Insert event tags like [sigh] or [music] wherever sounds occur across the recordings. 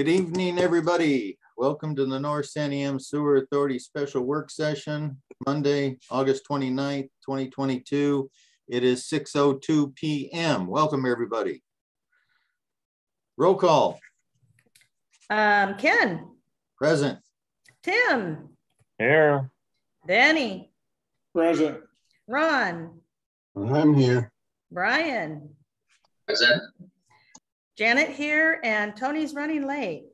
Good evening, everybody. Welcome to the North San Santiam Sewer Authority Special Work Session, Monday, August 29th, 2022. It is 6.02 p.m. Welcome, everybody. Roll call. Um, Ken, Present. Tim, Here. Danny, Present. Ron, I'm here. Brian, Present. Janet here, and Tony's running late.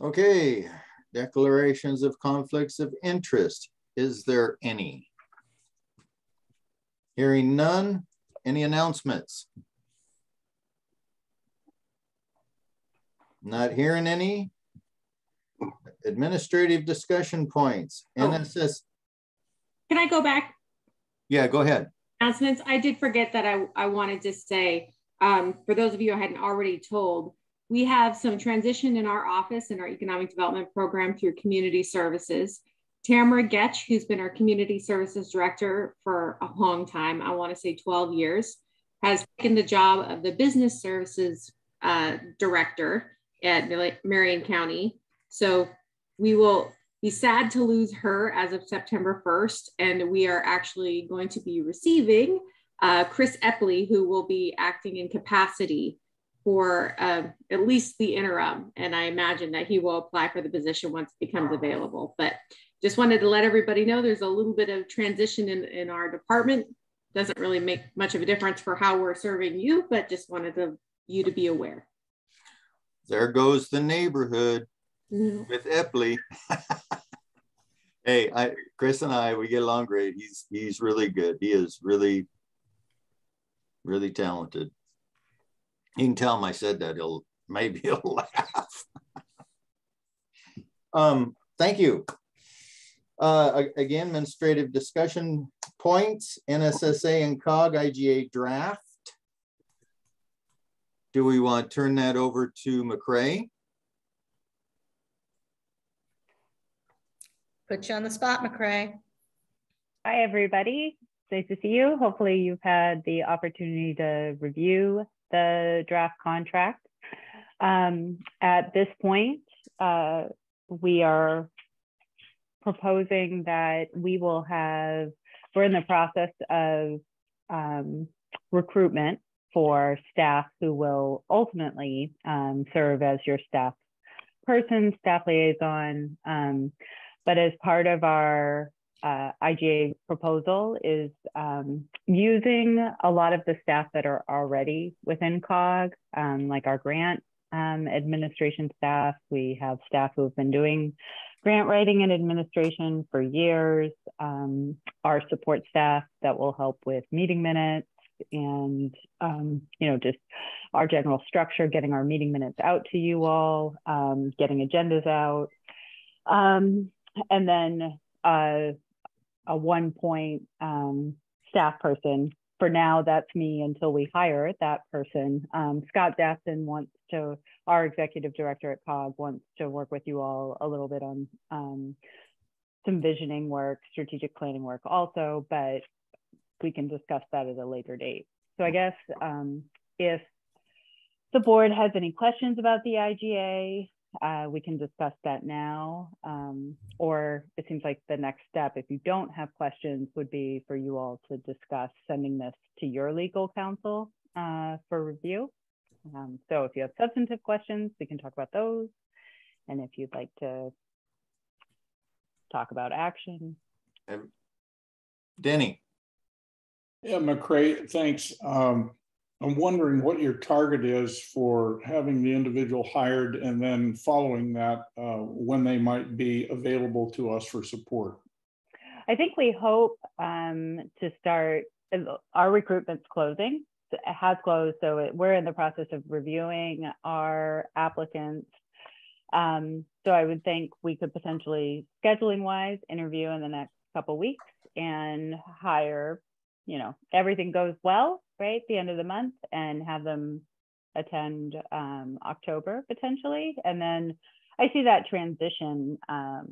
Okay, declarations of conflicts of interest. Is there any? Hearing none, any announcements? Not hearing any. Administrative discussion points, Oh. NSS, Can I go back? yeah, go ahead. Announcements. I did forget that I, I wanted to say, um, for those of you I hadn't already told, we have some transition in our office and our economic development program through community services. Tamara Goettsch, who's been our community services director for a long time, I want to say 12 years, has taken the job of the business services uh, director at Marion County. So we will be sad to lose her as of September 1st. And we are actually going to be receiving uh, Chris Epley, who will be acting in capacity for uh, at least the interim. And I imagine that he will apply for the position once it becomes available. But just wanted to let everybody know there's a little bit of transition in, in our department. Doesn't really make much of a difference for how we're serving you, but just wanted to, you to be aware. There goes the neighborhood Mhm. with Epley. hey, I Chris and I we get along great. He's he's really good. He is really really talented. You can tell him I said that. He'll maybe he'll [laughs] laugh. um, thank you. Uh, again, administrative discussion points, NSSA and COG IGA draft. Do we want to turn that over to McCray? Put you on the spot, McCray. Hi, everybody. It's nice to see you. Hopefully you've had the opportunity to review the draft contract. Um, at this point, uh, we are proposing that we will have, we're in the process of um, recruitment for staff who will ultimately um, serve as your staff person, staff liaison. Um, but as part of our uh, IGA proposal is um, using a lot of the staff that are already within COG, um, like our grant um, administration staff. We have staff who have been doing grant writing and administration for years, um, our support staff that will help with meeting minutes and, um, you know, just our general structure, getting our meeting minutes out to you all, um, getting agendas out. Um, and then uh, a one point um, staff person. For now, that's me until we hire that person. Um, Scott Dadson wants to, our executive director at COG wants to work with you all a little bit on um, some visioning work, strategic planning work also, but we can discuss that at a later date. So I guess um, if the board has any questions about the IGA, uh, we can discuss that now. Um, or it seems like the next step, if you don't have questions, would be for you all to discuss sending this to your legal counsel uh, for review. Um, so if you have substantive questions, we can talk about those. And if you'd like to talk about action. Denny. Yeah, McCray, thanks. Um, I'm wondering what your target is for having the individual hired and then following that, uh, when they might be available to us for support. I think we hope um, to start, our recruitment's closing, it has closed, so it, we're in the process of reviewing our applicants. Um, so I would think we could potentially, scheduling wise, interview in the next couple weeks and hire, you know, everything goes well, right, the end of the month and have them attend um, October potentially. And then I see that transition um,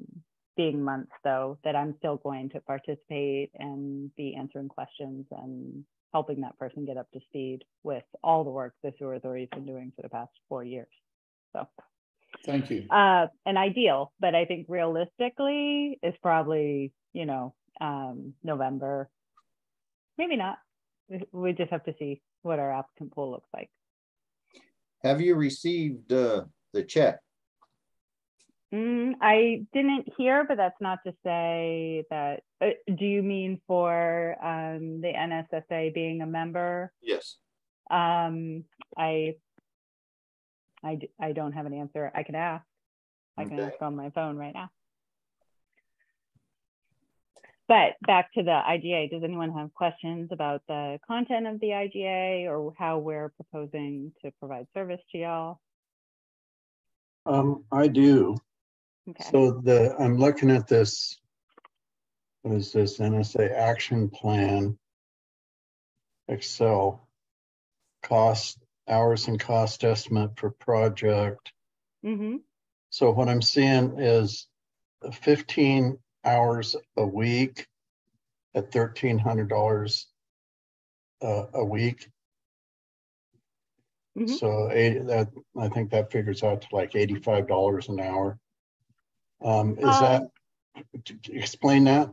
being months though, that I'm still going to participate and be answering questions and helping that person get up to speed with all the work the sewer authority's been doing for the past four years. So Thank you. uh, an ideal, but I think realistically is probably, you know, um, November. Maybe not. We- just have to see what our applicant pool looks like. Have you received uh, the check? Mm, I didn't hear, but that's not to say that, uh, do you mean for um, the NSSA being a member? Yes. Um, I, I, I don't have an answer. I can ask. I can Okay. ask on my phone right now. But back to the IGA, does anyone have questions about the content of the IGA or how we're proposing to provide service to y'all? Um, I do. Okay, So the, I'm looking at this. What is this NSA action plan? Excel. Cost, hours and cost estimate for project. mm-hmm, So what I'm seeing is fifteen hours a week at thirteen hundred dollars uh, a week. Mhm. So eighty, that, I think that figures out to like eighty-five dollars an hour. Um, is that, t- t- explain that?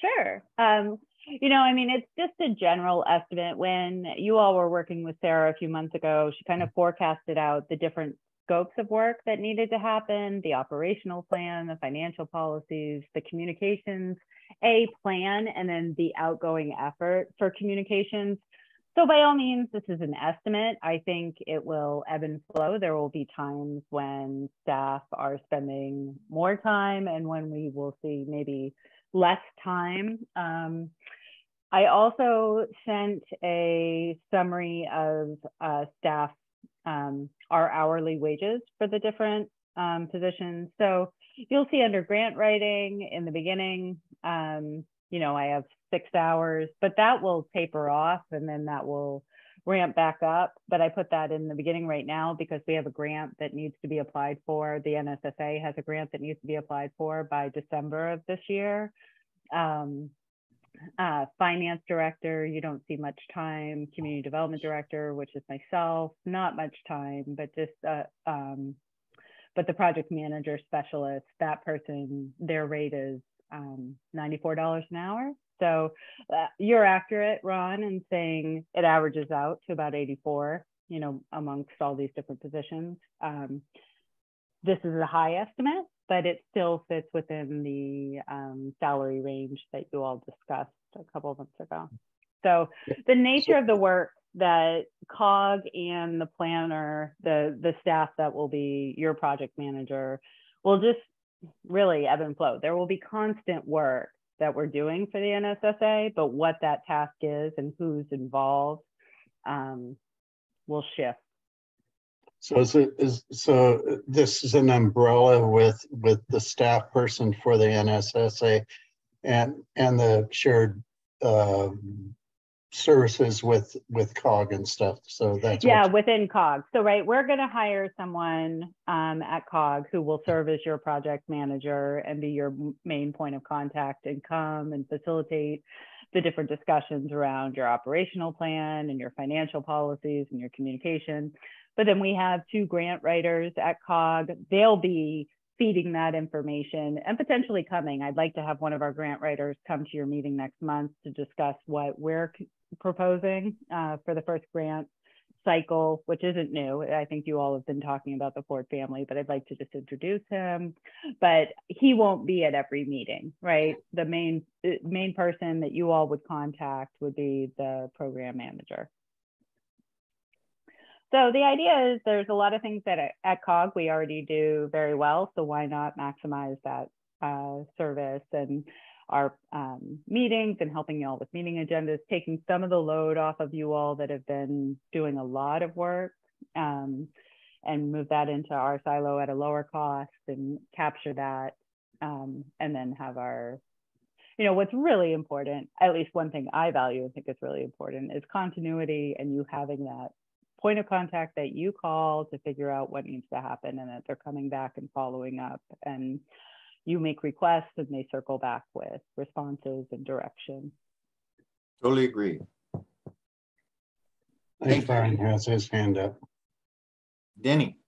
Sure. Um, you know, I mean, it's just a general estimate. When you all were working with Sarah a few months ago, she kind of forecasted out the different scopes of work that needed to happen, the operational plan, the financial policies, the communications, a plan, and then the outgoing effort for communications. So by all means, this is an estimate. I think it will ebb and flow. There will be times when staff are spending more time and when we will see maybe less time. Um, I also sent a summary of uh, staff, um, our hourly wages for the different um, positions. So you'll see under grant writing in the beginning, um, you know, I have six hours, but that will taper off and then that will ramp back up. But I put that in the beginning right now because we have a grant that needs to be applied for. The NSSA has a grant that needs to be applied for by December of this year. Um, uh, finance director, you don't see much time. Community development director, which is myself, not much time, but just uh, um, but the project manager specialist, that person, their rate is um, $94 an hour. So uh, you're accurate, Ron, in saying it averages out to about 84, you know, amongst all these different positions. Um, this is a high estimate, but it still fits within the um, salary range that you all discussed a couple of months ago. So the nature of the work that COG and the planner, the the staff that will be your project manager, will just really ebb and flow. There will be constant work that we're doing for the NSSA, but what that task is and who's involved um, will shift. So is it, is, so this is an umbrella with, with the staff person for the NSSA and, and the shared, uh, services with, with COG and stuff. So that's. Yeah, within COG. So, right, we're going to hire someone um, at COG who will serve as your project manager and be your main point of contact and come and facilitate the different discussions around your operational plan and your financial policies and your communication. But then we have two grant writers at COG. They'll be feeding that information and potentially coming. I'd like to have one of our grant writers come to your meeting next month to discuss what we're proposing uh, for the first grant cycle, which isn't new. I think you all have been talking about the Ford family, but I'd like to just introduce him. But he won't be at every meeting, right? The main uh, main person that you all would contact would be the program manager. So the idea is there's a lot of things that at, COG we already do very well. So why not maximize that uh, service and our um, meetings and helping you all with meeting agendas, taking some of the load off of you all that have been doing a lot of work um, and move that into our silo at a lower cost and capture that um, and then have our you know what's really important at least one thing i value and think is really important is continuity and you having that point of contact that you call to figure out what needs to happen and that they're coming back and following up and you make requests and they circle back with responses and direction. Totally agree. I think Brian has his hand up. Denny,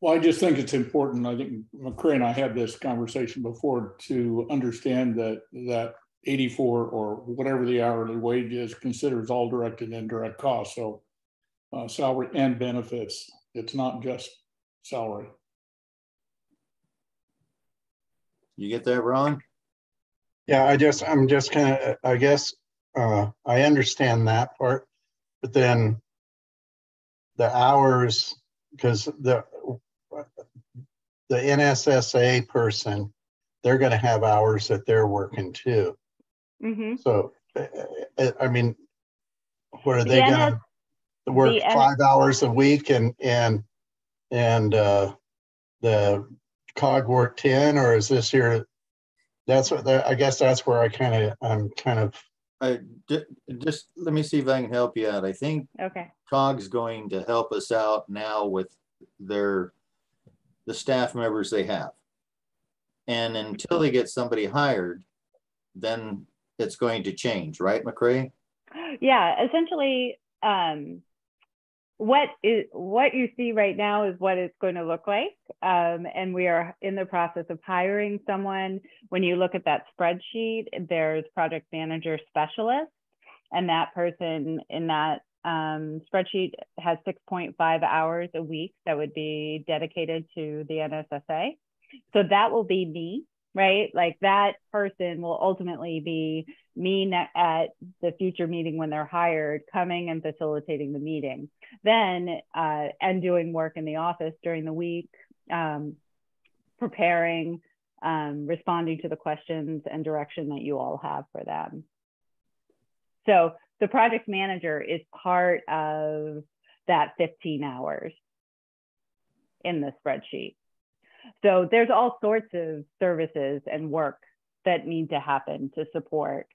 Well, I just think it's important. I think McCray and I had this conversation before to understand that that 84 or whatever the hourly wage is considers all direct and indirect costs. So uh, salary and benefits. It's not just salary. you get that, Ron? Yeah, I just, I'm just kind of, I guess, uh, I understand that part, but then the hours, because the, the NSSA person, they're gonna have hours that they're working too. Mm -hmm. So, uh, uh, I mean, what are The they NS gonna work the five hours a week and, and, and, uh, the cog work ten, or is this your, that's what, that- I guess that's where I kind of, I'm kind of, I, just, let me see if I can help you out. I think Okay. COG's going to help us out now with their, the staff members they have. And until they get somebody hired, then it's going to change, right, McCray? Yeah, essentially, um, what is what you see right now is what it's going to look like. Um, and we are in the process of hiring someone. When you look at that spreadsheet, there's project manager specialist, and that person in that um, spreadsheet has 6.5 hours a week that would be dedicated to the NSSA. So that will be me, right? Like that person will ultimately be me at the future meeting when they're hired, coming and facilitating the meeting. Then, uh, and doing work in the office during the week, um, preparing, um, responding to the questions and direction that you all have for them. So the project manager is part of that 15 hours in the spreadsheet. So there's all sorts of services and work that need to happen to support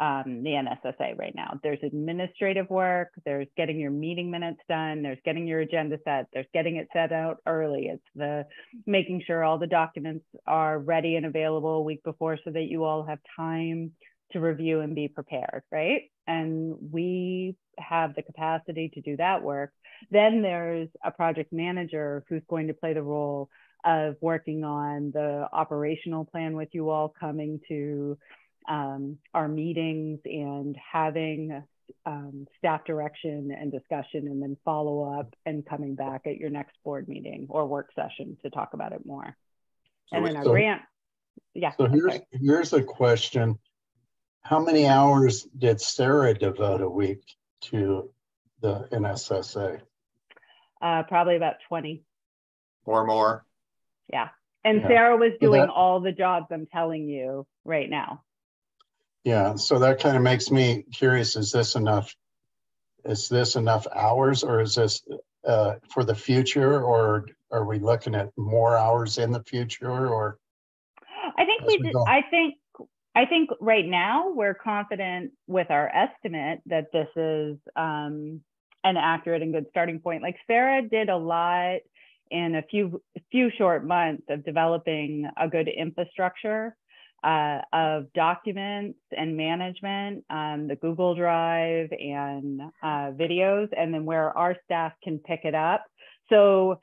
um, the NSSA right now. There's administrative work, there's getting your meeting minutes done, there's getting your agenda set, there's getting it set out early. It's the making sure all the documents are ready and available a week before so that you all have time to review and be prepared, right? And we have the capacity to do that work. Then there's a project manager who's going to play the role of working on the operational plan with you all, coming to um, our meetings and having um, staff direction and discussion, and then follow up and coming back at your next board meeting or work session to talk about it more. So And then our so- grant, yeah. so here's, sorry. here's a question. How many hours did Sarah devote a week to the NSSA? Uh, probably about 20. Or more? Yeah. And Yeah. Sarah was So doing that- all the jobs I'm telling you right now. Yeah, so that kind of makes me curious, is this enough? Is this enough hours or is this uh, for the future or are we looking at more hours in the future or? I think we, we. I think, I think right now we're confident with our estimate that this is um, an accurate and good starting point. Like Sarah did a lot in a few few short months of developing a good infrastructure uh, of documents and management, um, the Google Drive and uh, videos, and then where our staff can pick it up. So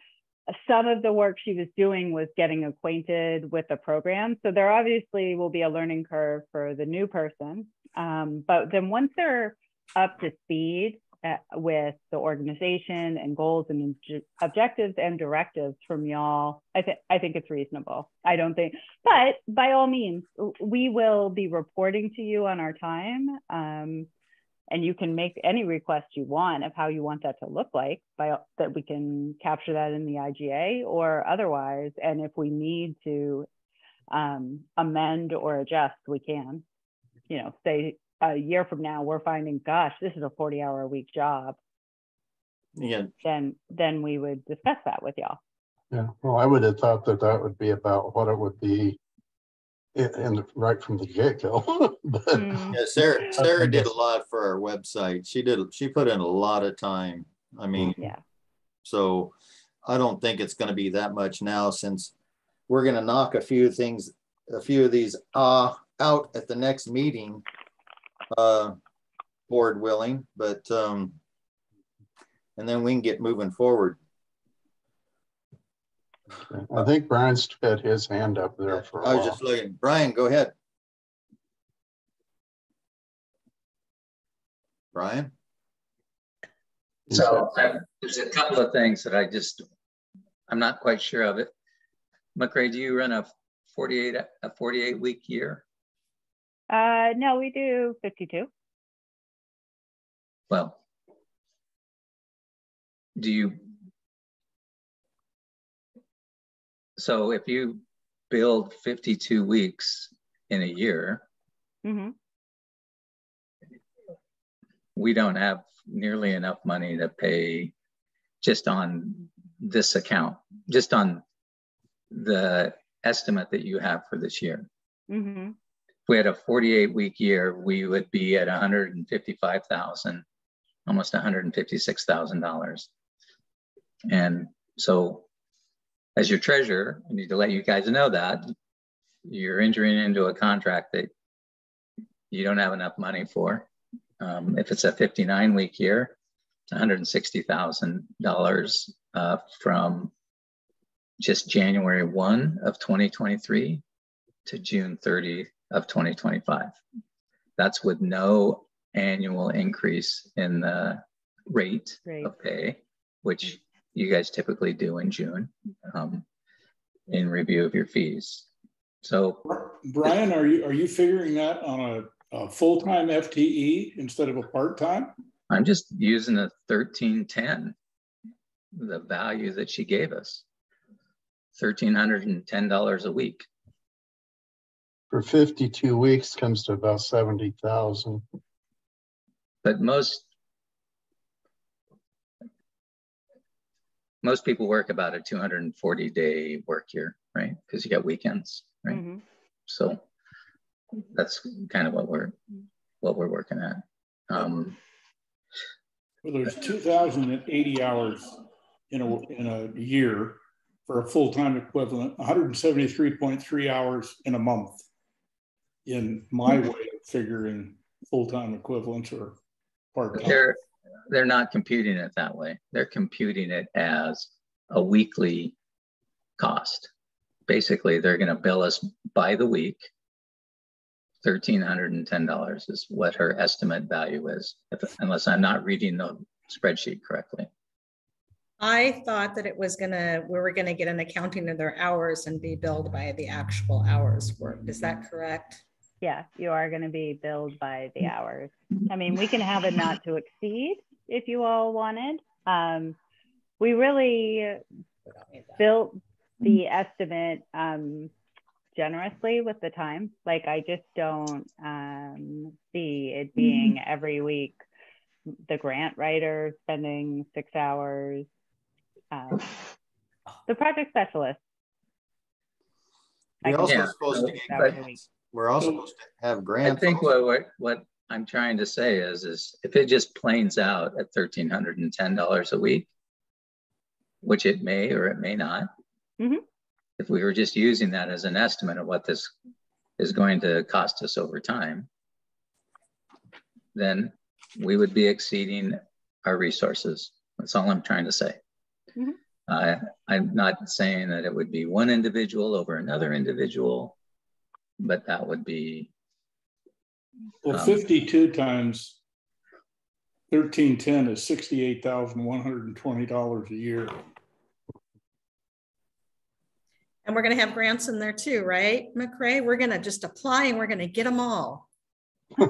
some of the work she was doing was getting acquainted with the program. So there obviously will be a learning curve for the new person. Um, but then once they're up to speed uh, with the organization and goals and objectives and directives from y'all, I think I think it's reasonable. I don't think, but by all means, we will be reporting to you on our time. Um, and you can make any request you want of how you want that to look like by that we can capture that in the IGA or otherwise. And if we need to um, amend or adjust, we can. You know, say a year from now, we're finding, gosh, this is a 40 hour a week job. Yeah, Then, then we would discuss that with y'all. Yeah, well, I would have thought that that would be about what it would be in, in right from the get-go. [laughs] But Mm, yeah, Sarah, Sarah did a lot for our website. She did, she put in a lot of time. I mean, yeah. So I don't think it's gonna be that much now since we're gonna knock a few things a few of these uh, out at the next meeting, uh, board willing, but, um, and then we can get moving forward. I think Brian's had his hand up there for I was while. just looking, Brian, go ahead. Brian? So I, there's a couple of things that I just, I'm not quite sure of it. McRae, do you run a 48, a 48 week year? Uh, no, we do 52. Well, do you? So if you build 52 weeks in a year, mm-hmm. we don't have nearly enough money to pay just on this account, just on the estimate that you have for this year. hmm If we had a 48 week year, we would be at 155,000, almost 156,000 dollars. And so, as your treasurer, I need to let you guys know that you're entering into a contract that you don't have enough money for. Um, if it's a 59 week year, it's $160,000 uh, from just January 1 of 2023 to June 30 of 2025. That's with no annual increase in the rate Great. of pay, which you guys typically do in June um, in review of your fees. So Brian, are you, are you figuring that on a, a full-time FTE instead of a part-time? I'm just using the 1310, the value that she gave us. $1,310 a week. For fifty-two weeks comes to about seventy thousand. But most most people work about a 240 day work year, right? Because you got weekends, right? hmm So that's kind of what we're what we're working at. Um, Well, there's two thousand and eighty hours in a, in a year for a full-time equivalent, hundred and seventy-three point three hours in a month. In my hmm. way of figuring full-time equivalents or part-time. they're they're not computing it that way. They're computing it as a weekly cost. Basically, they're going to bill us by the week. Thirteen hundred and ten dollars is what her estimate value is, if, unless I'm not reading the spreadsheet correctly. I thought that it was gonna, we were gonna get an accounting of their hours and be billed by the actual hours worked. Is that correct? Yeah, you are going to be billed by the hours. I mean, we can have it not to exceed if you all wanted. Um, we really We don't need that. built the estimate um, generously with the time. Like I just don't um, see it being every week the grant writer spending six hours, um, [sighs] the project specialist. I We're also Yeah, supposed to get grants. Week. We're also supposed to have grants. I think also. what, what what I'm trying to say is is if it just planes out at thirteen hundred and ten dollars a week, which it may or it may not. Mhm. If we were just using that as an estimate of what this is going to cost us over time, then we would be exceeding our resources. That's all I'm trying to say. Mhm. Uh, I'm not saying that it would be one individual over another individual, but that would be Well, Um, fifty-two times thirteen-ten is sixty-eight thousand one hundred and twenty dollars a year. And we're gonna have grants in there too, right, McRae? We're gonna just apply and we're gonna get them all. [laughs] I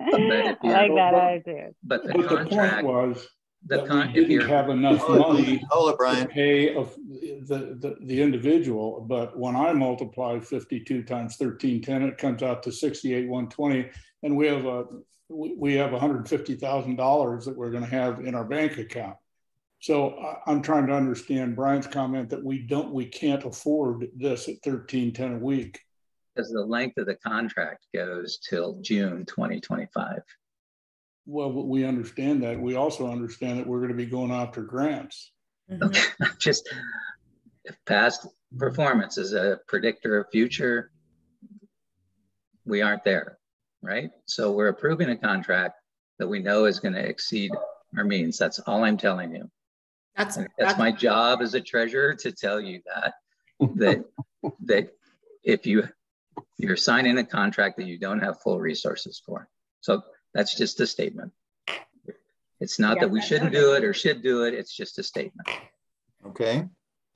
if you- like that attitude. But the But the point was the that con, we if didn't you're, have enough money hold it, to pay of the, the, the individual, but when I multiply fifty-two times thirteen-ten, it comes out to sixty-eight, one twenty. And we have a, we, we have hundred and fifty thousand dollars that we're gonna have in our bank account. So I, I'm trying to understand Brian's comment that we don't, we can't afford this at thirteen-ten a week. because the length of the contract goes till June twenty twenty-five. Well, we understand that. We also understand that we're gonna be going after grants. Mhm. [laughs] Just, if past performance is a predictor of future we aren't there, right? So we're approving a contract that we know is going to exceed our means. That's all I'm telling you. That's, That's that's, my job as a treasurer to tell you that, that, [laughs] that if you, you're signing a contract that you don't have full resources for. So that's just a statement. It's not that we Yeah. shouldn't do it or should do it. It's just a statement. Okay,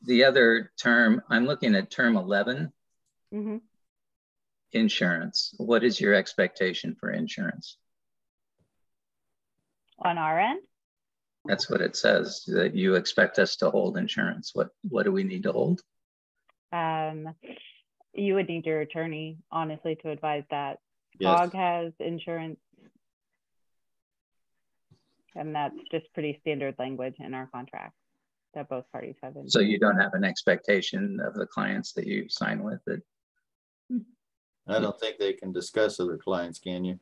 The other term, I'm looking at term 11, Mhm. insurance. What is your expectation for insurance? On our end, That's what it says, that you expect us to hold insurance. What, what do we need to hold? um, you would need your attorney, honestly, to advise that. yes, COG has insurance. And that's just pretty standard language in our contract that both parties have. in- So you don't have an expectation of the clients that you sign with that, I don't think they can discuss other clients, can you?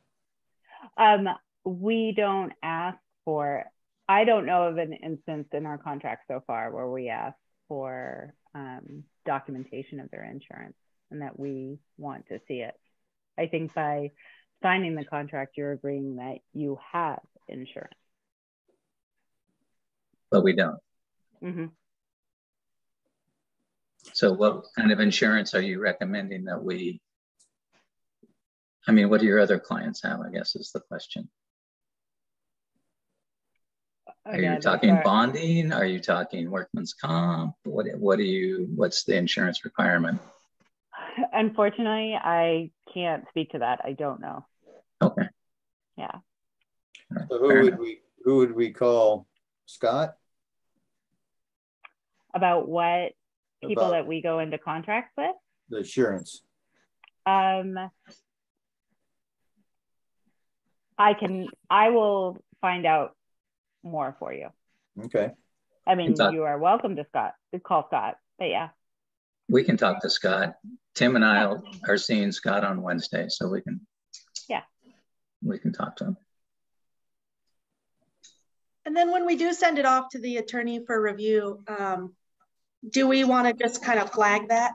Um, we don't ask for, I don't know of an instance in our contract so far where we ask for um, documentation of their insurance and that we want to see it. I think by signing the contract, you're agreeing that you have insurance. But we don't. Mhm. So what kind of insurance are you recommending that we? I mean, what do your other clients have, I guess is the question. Are Again, you talking are- bonding? Are you talking workman's comp? What, what do you, what's the insurance requirement? Unfortunately, I can't speak to that. I don't know. Okay. Yeah. So who Fair would enough. we, who would we call? Scott? About what people About that we go into contracts with? the insurance? Um, I can, I will find out more for you. Okay, I mean, talk- you are welcome to Scott, to call Scott, but yeah. We can talk to Scott. Tim and I are seeing Scott on Wednesday, so we can. Yeah. We can talk to him. And then when we do send it off to the attorney for review, um, do we want to just kind of flag that?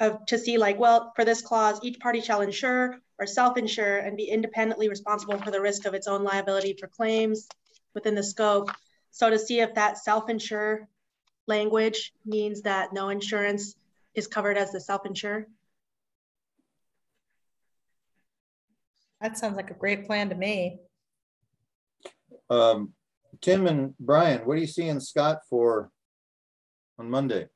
Of, to see like, well, for this clause, each party shall insure or self-insure and be independently responsible for the risk of its own liability for claims within the scope. So to see if that self-insure language means that no insurance is covered as the self-insure. that sounds like a great plan to me. um, Tim and Brian, what are you seeing Scott for on Monday?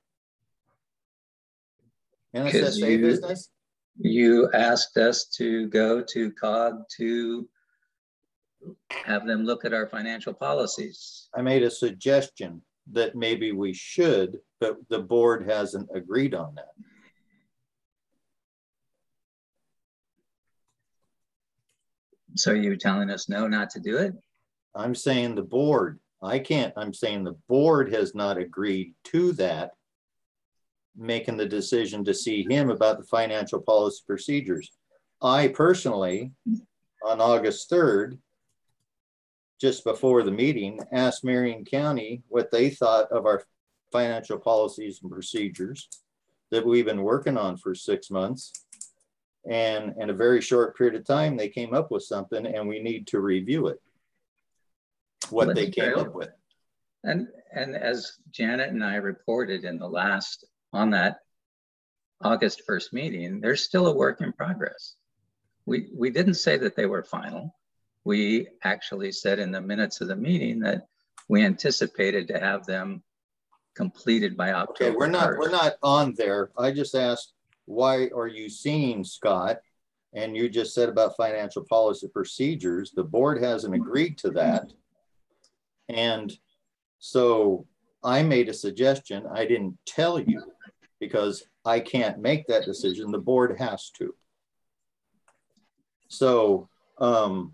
NSSA you- business? You asked us to go to COG to have them look at our financial policies. I made a suggestion that maybe we should, but the board hasn't agreed on that. So you're telling us no, not to do it? I'm saying the board, I can't, I'm saying the board has not agreed to that. Making the decision to see him about the financial policy procedures. I personally, on August third, just before the meeting, asked Marion County what they thought of our financial policies and procedures that we've been working on for six months. And in a very short period of time, they came up with something and we need to review it. What they came up with. And, and as Janet and I reported in the last, on that August 1st meeting, there's still a work in progress. We, we didn't say that they were final. We actually said in the minutes of the meeting that we anticipated to have them completed by October. Okay, we're not, we're not on there. I just asked, why are you seeing Scott? And you just said about financial policy procedures. The board hasn't agreed to that. And so I made a suggestion. I didn't tell you because I can't make that decision. The board has to. So um,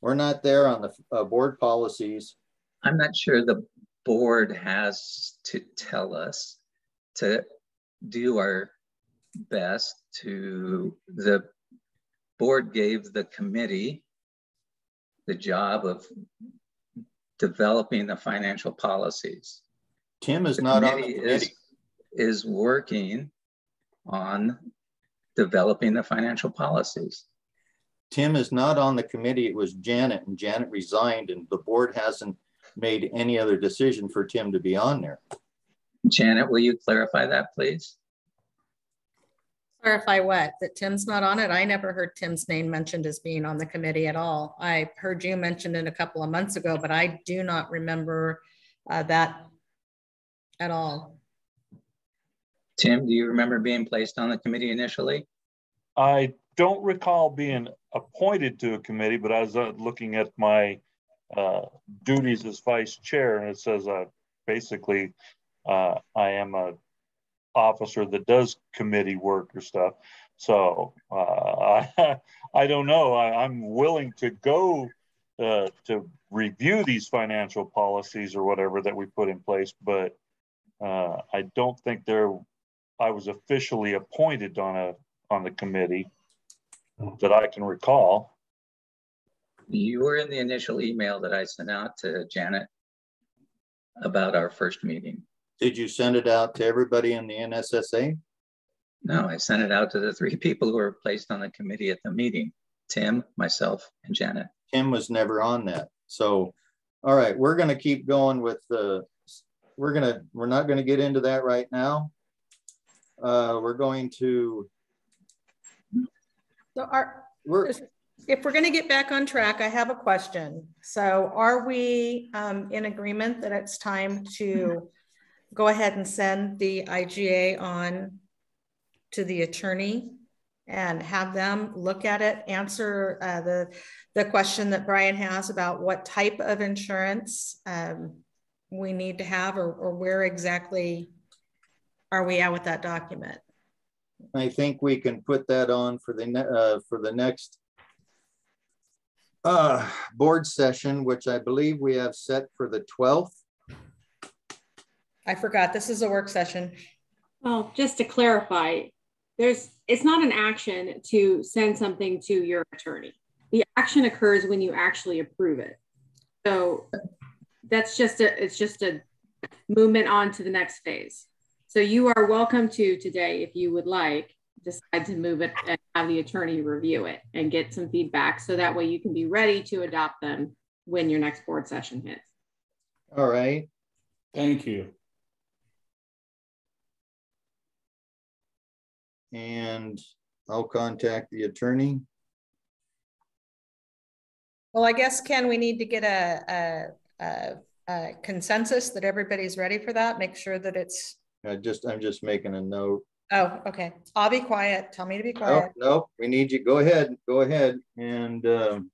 we're not there on the uh, board policies. I'm not sure the board has to tell us to do our best to, the board gave the committee the job of developing the financial policies. Tim is The not on the committee is- committee. Is working on developing the financial policies. Tim is not on the committee. It was Janet and Janet resigned and the board hasn't made any other decision for Tim to be on there. Janet, will you clarify that, please? Clarify what? That Tim's not on it? I never heard Tim's name mentioned as being on the committee at all. I heard you mention it a couple of months ago, but I do not remember uh, that at all. Tim, do you remember being placed on the committee initially? I don't recall being appointed to a committee, but I was uh, looking at my uh, duties as vice chair, and it says uh, basically uh, I am a officer that does committee work or stuff. So uh, I, [laughs] I don't know. I, am willing to go uh, to review these financial policies or whatever that we put in place, but uh, I don't think there. I was officially appointed on a on the committee that I can recall. You were in the initial email that I sent out to Janet about our first meeting. Did you send it out to everybody in the NSSA? No, I sent it out to the three [laughs] people who were placed on the committee at the meeting, Tim, myself, and Janet. Tim was never on that. So, all right, we're gonna keep going with the, we're gonna, we're not gonna get into that right now. Uh, we're going to. So our, we're, if we're going to get back on track, I have a question. So are we um, in agreement that it's time to go ahead and send the IGA on to the attorney and have them look at it, answer uh, the, the question that Brian has about what type of insurance um, we need to have or, or where exactly are we at with that document? I think we can put that on for the uh, for the next uh, board session, which I believe we have set for the 12th. I forgot, this is a work session. Well, just to clarify, there's it's not an action to send something to your attorney. The action occurs when you actually approve it. So that's just a it's just a movement on to the next phase. So you are welcome to today, if you would like, decide to move it and have the attorney review it and get some feedback so that way you can be ready to adopt them when your next board session hits. All right. Thank you. And I'll contact the attorney. Well, I guess, Ken, we need to get a, a, a, a consensus that everybody's ready for that. Make sure that it's. I just, I'm just making a note. Oh, okay. I'll be quiet. Tell me to be quiet. No, no, we need you. Go ahead. Go ahead. And um,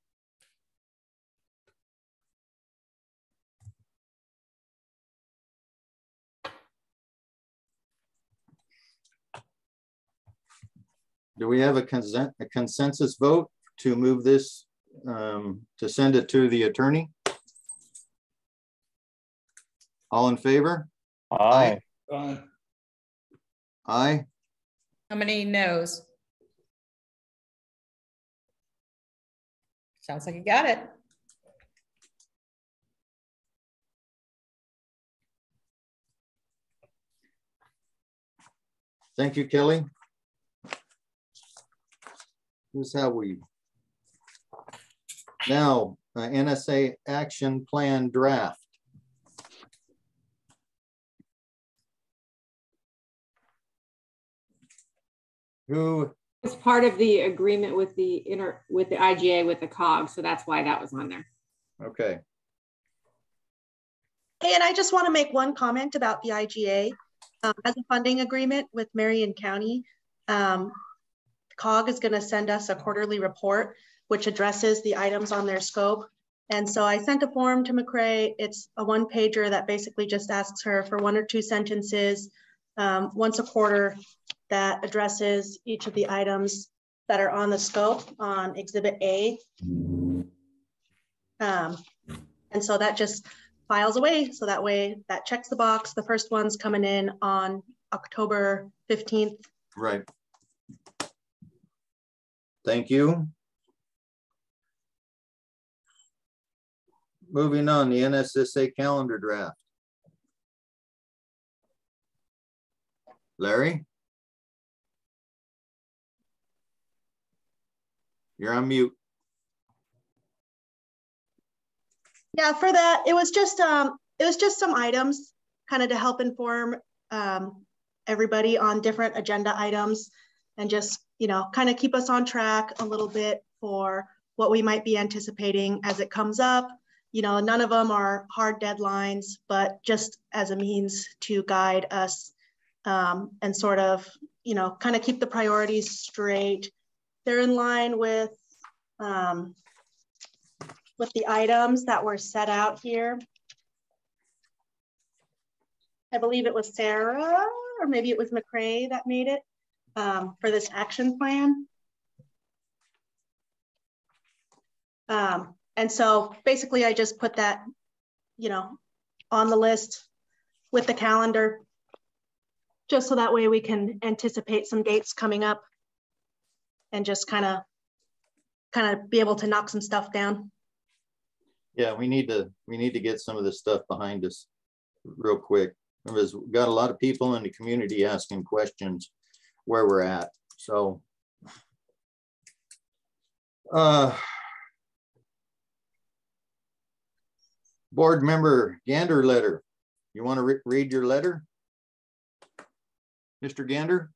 do we have a, consent, a consensus vote to move this, um, to send it to the attorney? All in favor? Aye. Aye. Aye. How many no's? Sounds like you got it. Thank you, Kelly. Here's how we. Now, uh, NSA action plan draft. Who? It's part of the agreement with the inter with the IGA with the COG, so that's why that was on there. Okay. Hey, and I just want to make one comment about the IGA. Um, as a funding agreement with Marion County, um, COG is going to send us a quarterly report which addresses the items on their scope. And so I sent a form to McRae. It's a one pager that basically just asks her for one or two sentences um, once a quarter that addresses each of the items that are on the scope on Exhibit A. Um, and so that just files away. So that way that checks the box. The first one's coming in on October 15th. Right. Thank you. Moving on, the NSSA calendar draft. Larry? You're on mute. Yeah, for that, it was just um, it was just some items kind of to help inform um, everybody on different agenda items and just, you know, kind of keep us on track a little bit for what we might be anticipating as it comes up. You know, none of them are hard deadlines, but just as a means to guide us um, and sort of, you know, kind of keep the priorities straight. They're in line with um, with the items that were set out here. I believe it was Sarah, or maybe it was McCray that made it um, for this action plan. Um, and so basically I just put that, you know, on the list with the calendar, just so that way we can anticipate some dates coming up and just kind of, kind of be able to knock some stuff down. Yeah, we need to, we need to get some of this stuff behind us real quick. There's got a lot of people in the community asking questions where we're at. So, uh, board member Gander letter. You want to re read your letter? Mr. Gander?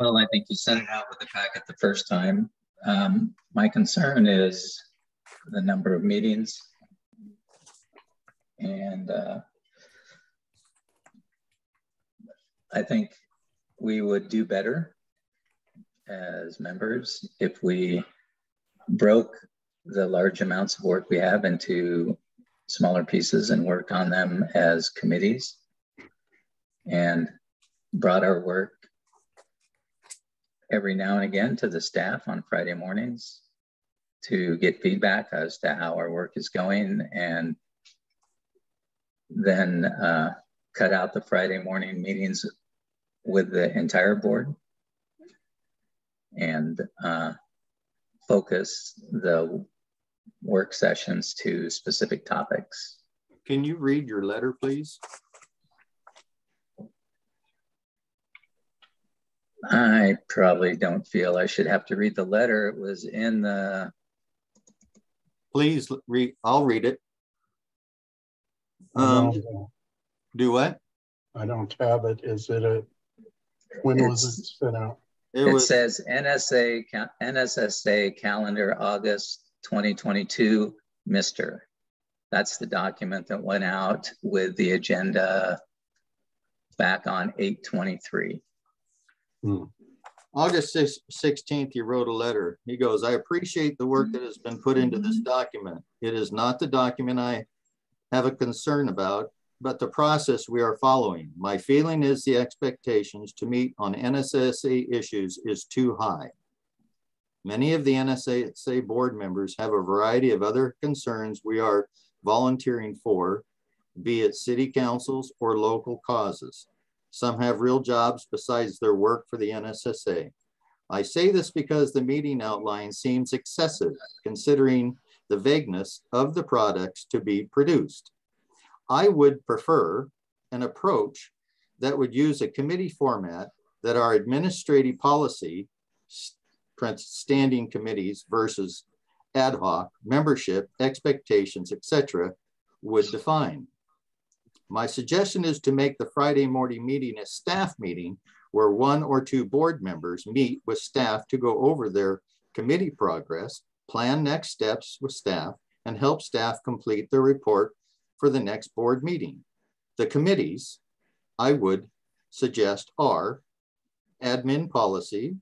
Well, I think you sent it out with the packet the first time. Um, my concern is the number of meetings. And uh, I think we would do better as members if we broke the large amounts of work we have into smaller pieces and worked on them as committees and brought our work every now and again to the staff on Friday mornings to get feedback as to how our work is going and then uh, cut out the Friday morning meetings with the entire board and uh, focus the work sessions to specific topics. Can you read your letter, please? I probably don't feel I should have to read the letter. It was in the. Please read. I'll read it. Um, do what? I don't have it. Is it a? When it's, was it sent out? It, it was, says NSA NSSA calendar August 2022, Mister. That's the document that went out with the agenda back on 823. Hmm. August 16th, he wrote a letter. He goes, I appreciate the work mm-hmm. that has been put into this mm-hmm. document. It is not the document I have a concern about, but the process we are following. My feeling is the expectations to meet on NSSA issues is too high. Many of the NSSA board members have a variety of other concerns we are volunteering for, be it city councils or local causes. Some have real jobs besides their work for the NSSA. I say this because the meeting outline seems excessive considering the vagueness of the products to be produced. I would prefer an approach that would use a committee format that our administrative policy, standing committees versus ad hoc, membership, expectations, etc., would define. My suggestion is to make the Friday morning meeting a staff meeting where one or two board members meet with staff to go over their committee progress, plan next steps with staff, and help staff complete their report for the next board meeting. The committees I would suggest are admin policy,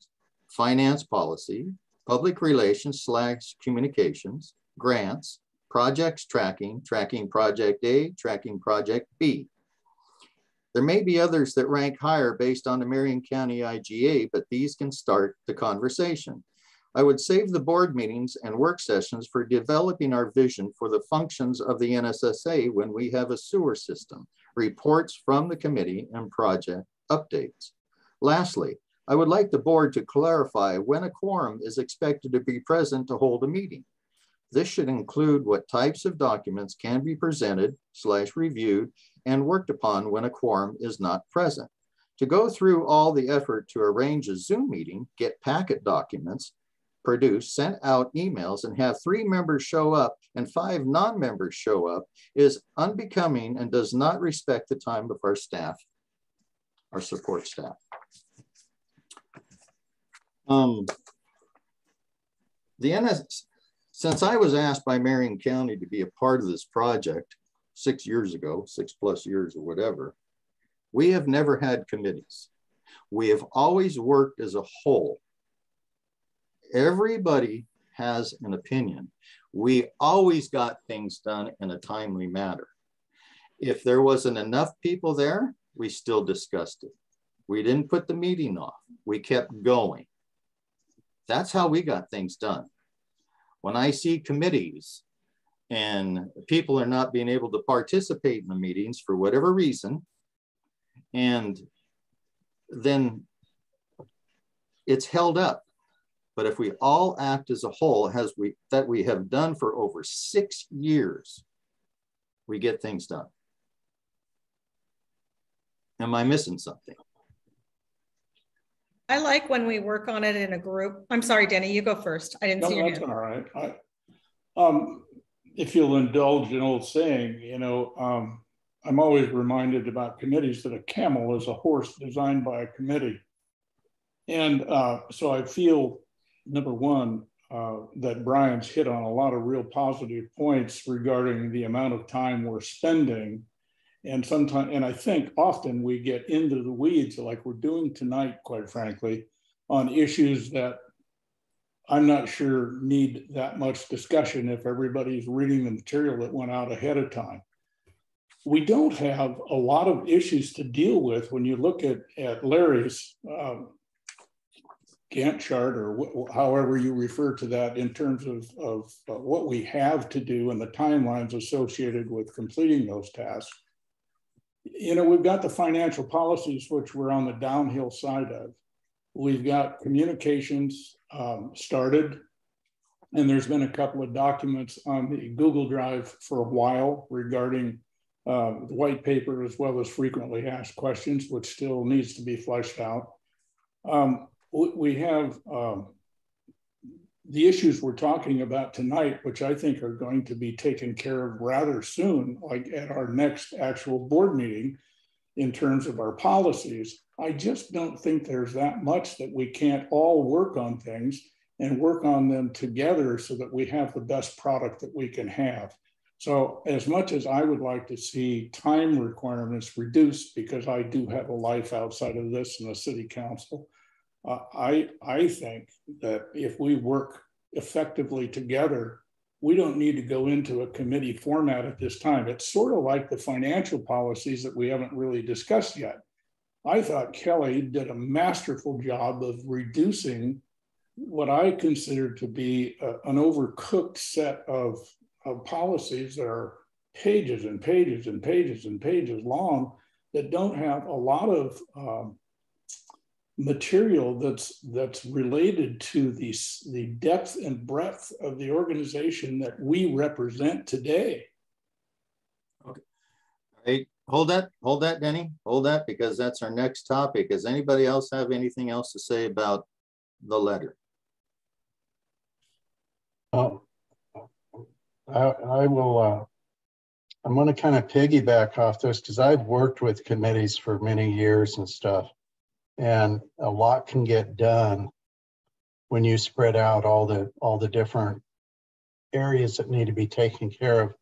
finance policy, public relations slash communications, grants, projects tracking, tracking project A, tracking project B. There may be others that rank higher based on the Marion County IGA, but these can start the conversation. I would save the board meetings and work sessions for developing our vision for the functions of the NSSA when we have a sewer system, reports from the committee and project updates. Lastly, I would like the board to clarify when a quorum is expected to be present to hold a meeting. This should include what types of documents can be presented slash reviewed and worked upon when a quorum is not present. To go through all the effort to arrange a Zoom meeting, get packet documents, produce, sent out emails, and have three members show up and five non-members show up is unbecoming and does not respect the time of our staff, our support staff. Um, the NS, since I was asked by Marion County to be a part of this project six years ago, six plus years or whatever, we have never had committees. We have always worked as a whole. Everybody has an opinion. We always got things done in a timely manner. If there wasn't enough people there, we still discussed it. We didn't put the meeting off. We kept going. That's how we got things done. When I see committees and people are not being able to participate in the meetings for whatever reason, and then it's held up. But if we all act as a whole, as we that we have done for over six years, we get things done. Am I missing something? I like when we work on it in a group. I'm sorry, Denny, you go first. I didn't no, see your that's hand. all right. I, um, if you'll indulge an old saying, you know, um, I'm always reminded about committees that a camel is a horse designed by a committee. And uh, so I feel, number one, uh, that Brian's hit on a lot of real positive points regarding the amount of time we're spending. And sometimes, and I think often we get into the weeds like we're doing tonight, quite frankly, on issues that I'm not sure need that much discussion if everybody's reading the material that went out ahead of time we don't have a lot of issues to deal with when you look at, at Larry's um, Gantt chart or however you refer to that in terms of, of what we have to do and the timelines associated with completing those tasks. You know, we've got the financial policies, which we're on the downhill side of. We've got communications um, started, and there's been a couple of documents on the Google Drive for a while regarding uh, the white paper as well as frequently asked questions, which still needs to be fleshed out. Um, we have um, the issues we're talking about tonight, which I think are going to be taken care of rather soon, like at our next actual board meeting in terms of our policies. I just don't think there's that much that we can't all work on things and work on them together so that we have the best product that we can have. So as much as I would like to see time requirements reduced because I do have a life outside of this in the city council, uh, I, I think that if we work effectively together, we don't need to go into a committee format at this time. It's sort of like the financial policies that we haven't really discussed yet. I thought Kelly did a masterful job of reducing what I consider to be a, an overcooked set of of policies that are pages and pages and pages and pages long that don't have a lot of um, material that's that's related to the, the depth and breadth of the organization that we represent today. Okay. All right. Hold that, hold that, Denny. Hold that because that's our next topic. Does anybody else have anything else to say about the letter? Oh, I, I will, uh, I'm going to kind of piggyback off this because I've worked with committees for many years and stuff. And a lot can get done when you spread out all the all the different areas that need to be taken care of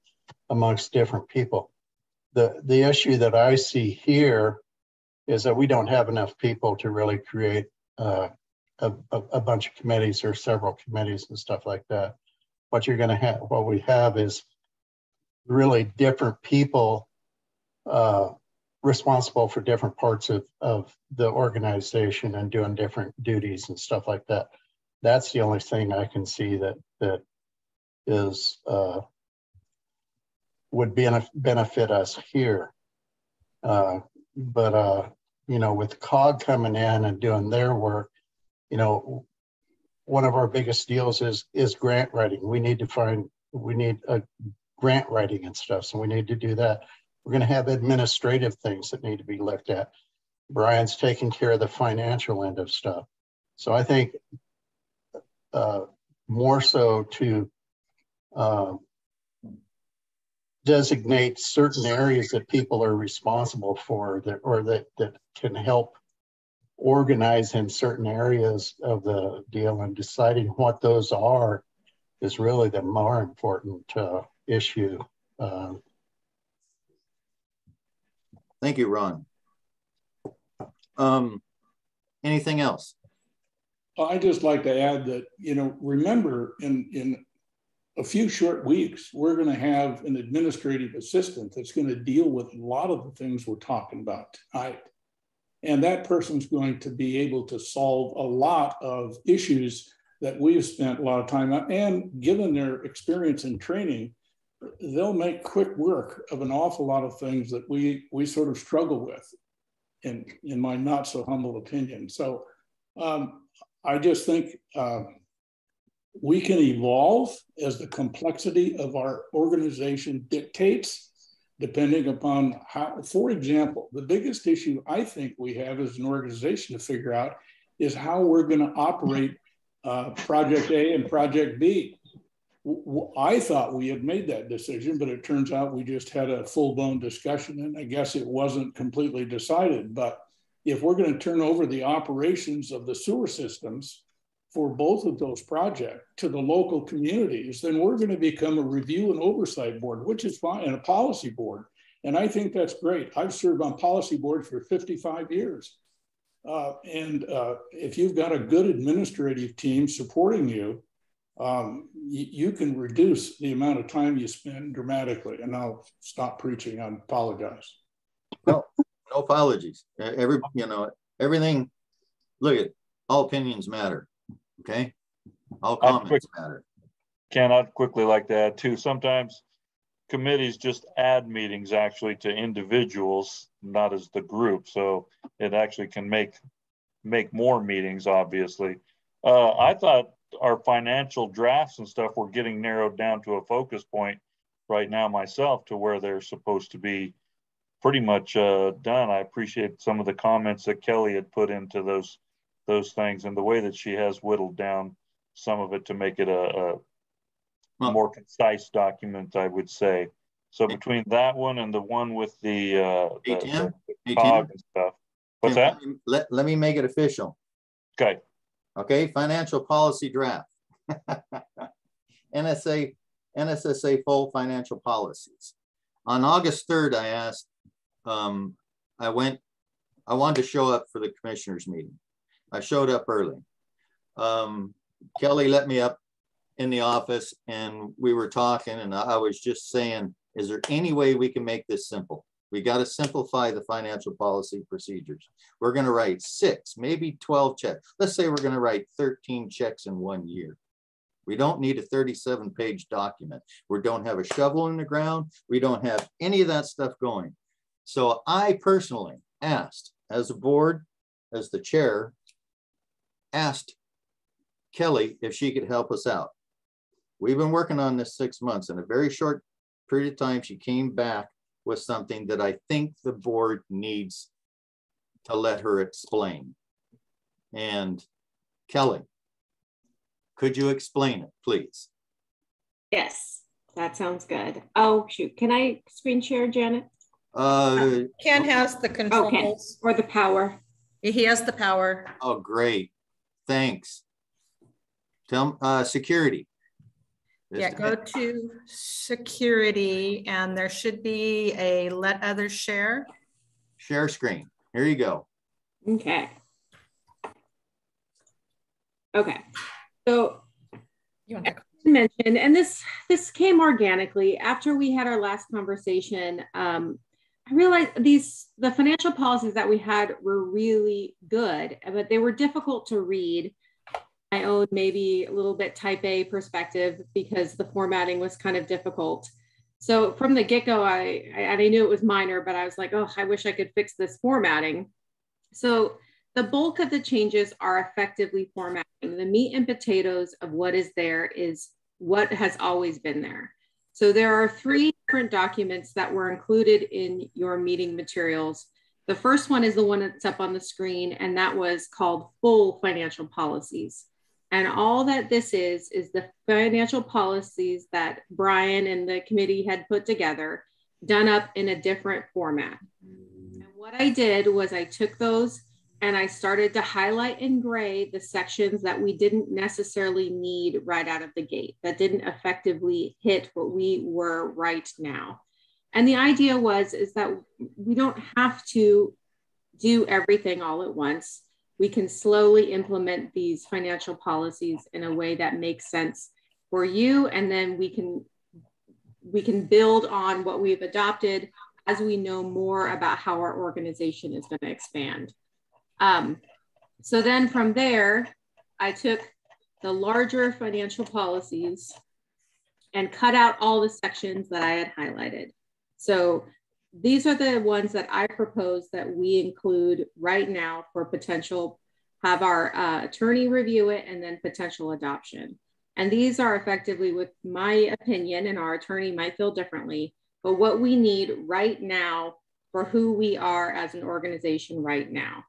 amongst different people. The the issue that I see here is that we don't have enough people to really create uh, a, a, bunch of committees or several committees and stuff like that what you're going to have, what we have is really different people uh, responsible for different parts of, of the organization and doing different duties and stuff like that. That's the only thing I can see that that is uh, would benef- benefit us here. Uh, but uh, you know, with COG coming in and doing their work, you know, one of our biggest deals is is grant writing. We need to find we need a grant writing and stuff. So we need to do that. We're going to have administrative things that need to be looked at. Brian's taking care of the financial end of stuff. So I think uh, more so to uh, designate certain areas that people are responsible for that, or that, that can help organize in certain areas of the deal and deciding what those are is really the more important uh, issue. Uh, Thank you, Ron. Um, anything else? I just like to add that, you know, remember in, in a few short weeks, we're going to have an administrative assistant that's going to deal with a lot of the things we're talking about tonight. And that person's going to be able to solve a lot of issues that we've spent a lot of time on. And given their experience and training, they'll make quick work of an awful lot of things that we, we sort of struggle with, in, in my not so humble opinion. So um, I just think uh, we can evolve as the complexity of our organization dictates, depending upon how, for example, the biggest issue I think we have as an organization to figure out is how we're going to operate uh, Project A and Project B. I thought we had made that decision, but it turns out we just had a full blown discussion, and I guess it wasn't completely decided. But if we're going to turn over the operations of the sewer systems for both of those projects to the local communities, then we're going to become a review and oversight board, which is fine, and a policy board. And I think that's great. I've served on policy boards for 55 years. Uh, and uh, if you've got a good administrative team supporting you, um, you can reduce the amount of time you spend dramatically. And I'll stop preaching. I apologize. No, no apologies. Every you know everything. Look at all opinions matter. Okay, all comments quick, matter. Can I'd quickly like to add too. Sometimes committees just add meetings actually to individuals, not as the group. So it actually can make make more meetings. Obviously, uh, I thought our financial drafts and stuff were getting narrowed down to a focus point right now myself to where they're supposed to be pretty much uh, done. I appreciate some of the comments that Kelly had put into those those things and the way that she has whittled down some of it to make it a, a well, more concise document, I would say. So between that one and the one with the, uh, the, the cog and stuff. What's that? Let, let me make it official. Okay. Okay, financial policy draft. [laughs] NSA, NSSA full financial policies. On August 3rd, I asked, um, I went, I wanted to show up for the commissioners meeting. I showed up early. Um, Kelly let me up in the office and we were talking and I was just saying, is there any way we can make this simple? We got to simplify the financial policy procedures. We're going to write six, maybe 12 checks. Let's say we're going to write 13 checks in one year. We don't need a 37 page document. We don't have a shovel in the ground. We don't have any of that stuff going. So I personally asked as a board, as the chair, asked Kelly if she could help us out. We've been working on this six months. In a very short period of time, she came back with something that I think the board needs to let her explain. And Kelly, could you explain it, please? Yes, that sounds good. Oh, shoot. Can I screen share, Janet? Uh, Ken has the controls. Okay. Or the power. He has the power. Oh, great. Thanks. Tell uh, security. Yeah, go to security and there should be a let others share. Share screen. Here you go. Okay. Okay. So you want to mention, and this this came organically after we had our last conversation. Um, I realized these the financial policies that we had were really good, but they were difficult to read my own maybe a little bit type A perspective because the formatting was kind of difficult. So from the get-go, I, I, I knew it was minor, but I was like, oh, I wish I could fix this formatting. So the bulk of the changes are effectively formatting. The meat and potatoes of what is there is what has always been there. So there are three different documents that were included in your meeting materials. The first one is the one that's up on the screen, and that was called Full Financial Policies. And all that this is, is the financial policies that Brian and the committee had put together, done up in a different format. And what I did was I took those and I started to highlight in gray the sections that we didn't necessarily need right out of the gate, that didn't effectively hit what we were right now. And the idea was is that we don't have to do everything all at once. We can slowly implement these financial policies in a way that makes sense for you, and then we can we can build on what we've adopted as we know more about how our organization is going to expand. Um, so then from there, I took the larger financial policies and cut out all the sections that I had highlighted. So these are the ones that I propose that we include right now for potential, have our uh, attorney review it and then potential adoption. And these are effectively, with my opinion, and our attorney might feel differently, but what we need right now for who we are as an organization right now.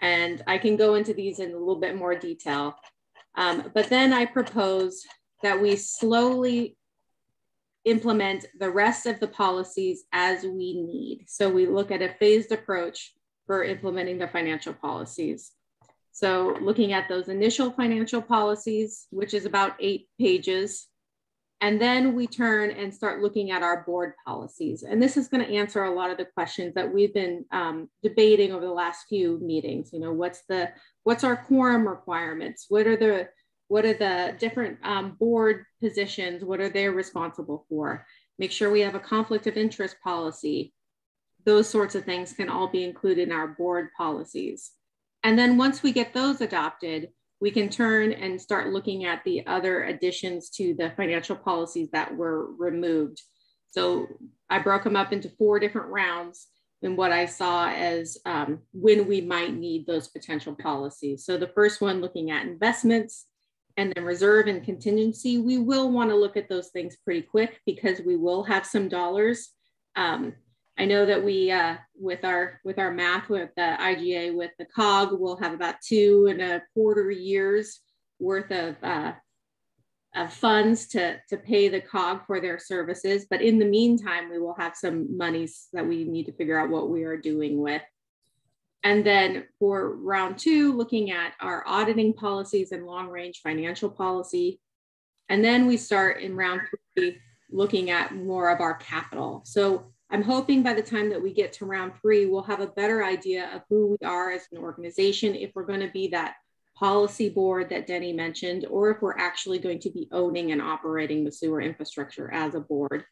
And I can go into these in a little bit more detail. Um, but then I propose that we slowly implement the rest of the policies as we need. So we look at a phased approach for implementing the financial policies. So looking at those initial financial policies, which is about eight pages, and then we turn and start looking at our board policies. And this is going to answer a lot of the questions that we've been um, debating over the last few meetings. You know, what's the what's our quorum requirements? What are the what are the different um, board positions? What are they responsible for? Make sure we have a conflict of interest policy. Those sorts of things can all be included in our board policies. And then once we get those adopted, we can turn and start looking at the other additions to the financial policies that were removed. So I broke them up into four different rounds and what I saw as um, when we might need those potential policies. So the first one looking at investments and then reserve and contingency, we will want to look at those things pretty quick because we will have some dollars um, I know that we, uh, with our with our math with the IGA with the COG, we'll have about two and a quarter years worth of, uh, of funds to, to pay the COG for their services. But in the meantime, we will have some monies that we need to figure out what we are doing with. And then for round two, looking at our auditing policies and long range financial policy. And then we start in round three, looking at more of our capital. So I'm hoping by the time that we get to round three, we'll have a better idea of who we are as an organization, if we're going to be that policy board that Denny mentioned, or if we're actually going to be owning and operating the sewer infrastructure as a board.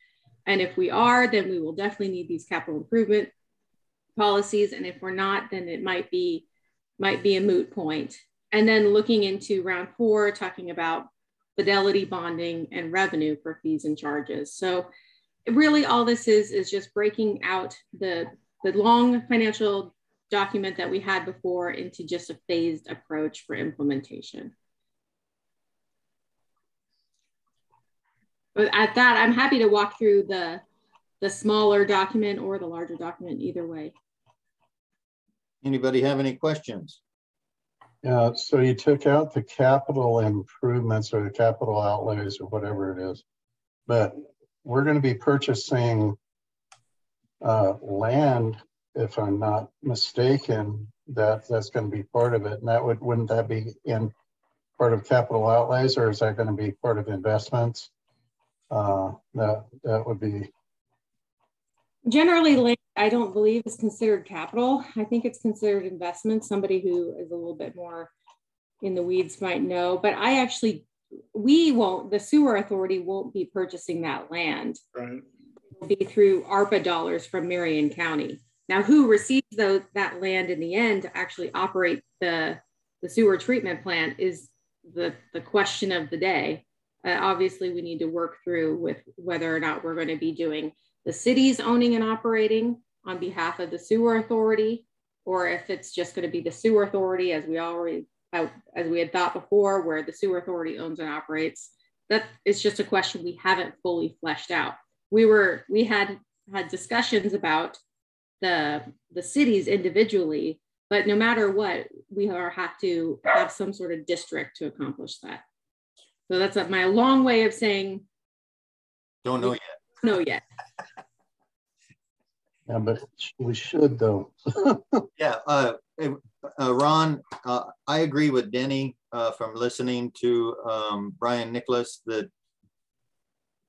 And if we are, then we will definitely need these capital improvement policies. And if we're not, then it might be might be a moot point. And then looking into round four, talking about fidelity bonding and revenue for fees and charges. So really all this is is just breaking out the the long financial document that we had before into just a phased approach for implementation. But at that, I'm happy to walk through the, the smaller document or the larger document, either way. Anybody have any questions? Yeah, so you took out the capital improvements or the capital outlays or whatever it is, but we're going to be purchasing uh, land, if I'm not mistaken, that that's going to be part of it. And that would, wouldn't that be in part of capital outlays or is that going to be part of investments? Uh, that, that would be. Generally, land, I don't believe is considered capital. I think it's considered investment. Somebody who is a little bit more in the weeds might know, but I actually we won't, the sewer authority won't be purchasing that land. Right. It'll be through ARPA dollars from Marion County. Now, who receives those, that land in the end to actually operate the, the sewer treatment plant is the, the question of the day. Uh, obviously, we need to work through with whether or not we're going to be doing the city's owning and operating on behalf of the sewer authority, or if it's just going to be the sewer authority, as we already as we had thought before, where the sewer authority owns and operates, that is just a question we haven't fully fleshed out. We were we had had discussions about the the cities individually, but no matter what, we are have to have some sort of district to accomplish that. So that's a, my long way of saying don't know yet. No yet. Yeah, but we should though. [laughs] yeah, uh, uh, Ron, uh, I agree with Denny uh, from listening to um, Brian Nicholas that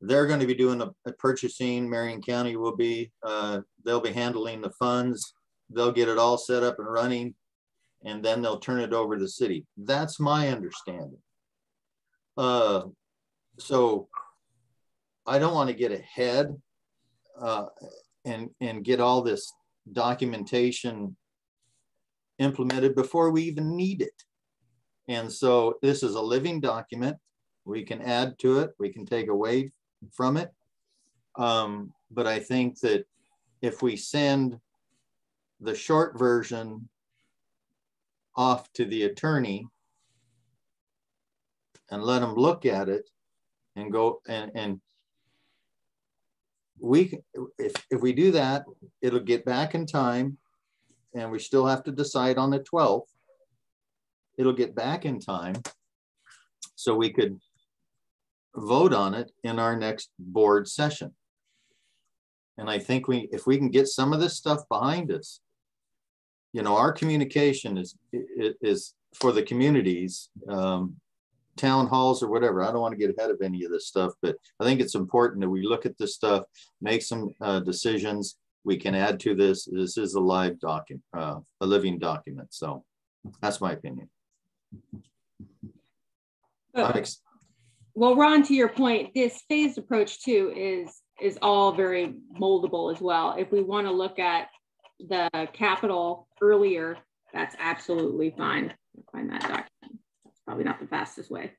they're going to be doing a purchasing. Marion County will be, uh, they'll be handling the funds. They'll get it all set up and running, and then they'll turn it over to the city. That's my understanding. Uh, so I don't want to get ahead uh, and and get all this documentation implemented before we even need it. And so this is a living document. We can add to it. We can take away from it. Um, but I think that if we send the short version off to the attorney and let them look at it and go and, and we if, if we do that it'll get back in time and we still have to decide on the 12th it'll get back in time so we could vote on it in our next board session. And i think we if we can get some of this stuff behind us you know our communication is is for the communities um, town halls or whatever. I don't want to get ahead of any of this stuff, but I think it's important that we look at this stuff, make some uh, decisions. We can add to this. This is a live document, uh, a living document. So that's my opinion. well, Ron, to your point, this phased approach too is is all very moldable as well. If we want to look at the capital earlier, that's absolutely fine. Find that document probably not the fastest way.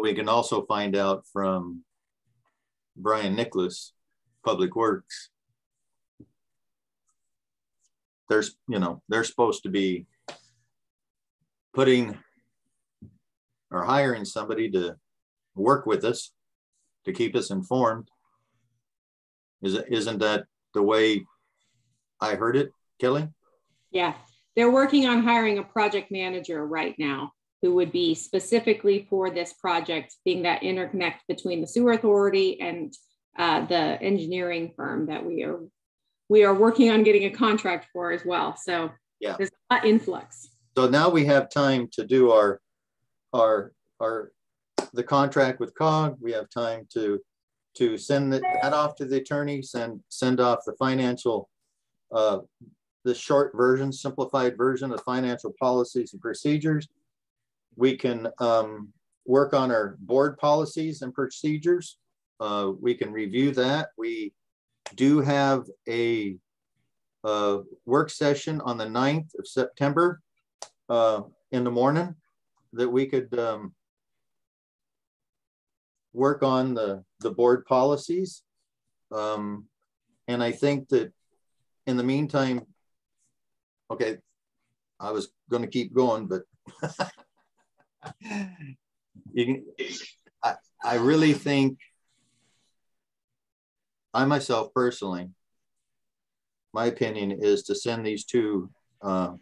We can also find out from Brian Nicholas, Public Works. There's, you know, they're supposed to be putting or hiring somebody to work with us to keep us informed. Is it, isn't that the way I heard it, Kelly? Yeah, they're working on hiring a project manager right now who would be specifically for this project, being that interconnect between the sewer authority and uh, the engineering firm that we are we are working on getting a contract for as well. So yeah, there's a lot influx. So now we have time to do our our our the contract with COG. We have time to to send that off to the attorney, send send off the financial uh, the short version, simplified version of financial policies and procedures. We can um, work on our board policies and procedures. Uh, we can review that. We do have a, a, work session on the 9th of September uh, in the morning that we could um, work on the, the board policies. Um, and I think that in the meantime, Okay, I was going to keep going, but [laughs] you can, I, I really think I myself personally, my opinion is to send these two uh,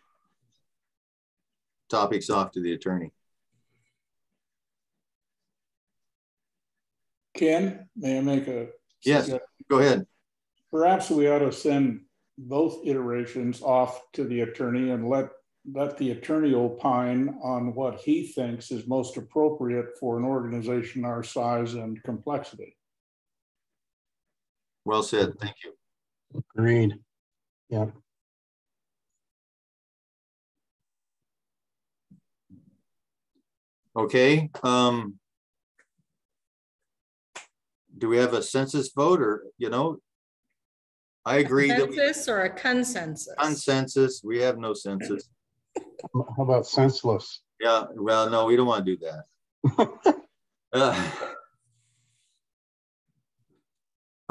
topics off to the attorney. Ken, may I make a yes? Go ahead. Perhaps we ought to send both iterations off to the attorney and let let the attorney opine on what he thinks is most appropriate for an organization our size and complexity. Well said. Thank you. Agreed. Yeah. Okay. Um, do we have a census vote or, you know, I agree. A census or a consensus? Consensus. We have no census. How about senseless? Yeah. Well, no, we don't want to do that. uh,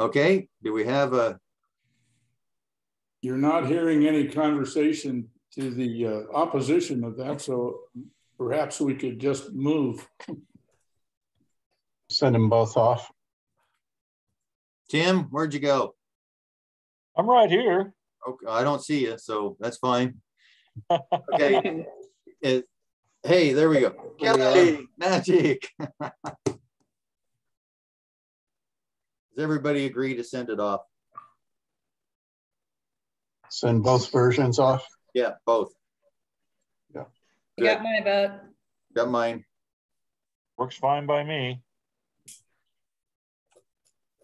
[laughs] okay. Do we have a? You're not hearing any conversation to the uh, opposition of that, so perhaps we could just move. Send them both off. Tim, where'd you go? I'm right here. Okay, I don't see you, so that's fine. [laughs] Okay. It, hey, there we go. Kelly, magic. [laughs] Does everybody agree to send it off? Send both versions off. Yeah, both. Yeah. You got my vote. Got mine. Works fine by me.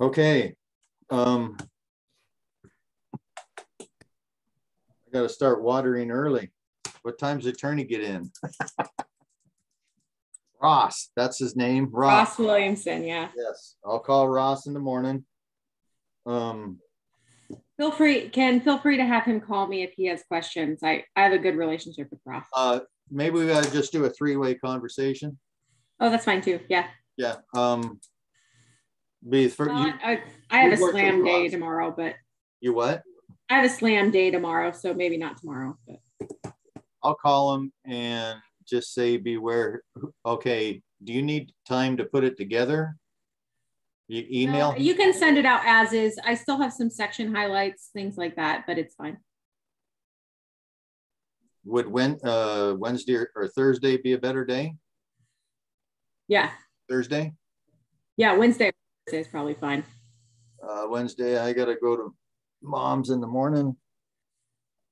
Okay. Um, I got to start watering early. What time's the attorney get in? [laughs] Ross, that's his name. Ross. Ross Williamson, yeah. Yes, I'll call Ross in the morning. Um, Feel free, Ken, feel free to have him call me if he has questions. I, I have a good relationship with Ross. uh, maybe we gotta just do a three-way conversation. Oh, that's fine too. Yeah. Yeah. Um, be for Uh, you. I, I have a you work with slam day tomorrow, but You what? I have a slam day tomorrow, so maybe not tomorrow. But I'll call him and just say beware. Okay, do you need time to put it together? You email? Uh, you can send it out as is. I still have some section highlights, things like that, but it's fine. Would when uh Wednesday or- or Thursday be a better day? Yeah. Thursday? Yeah. Wednesday is probably fine. Uh Wednesday, I gotta go to mom's in the morning.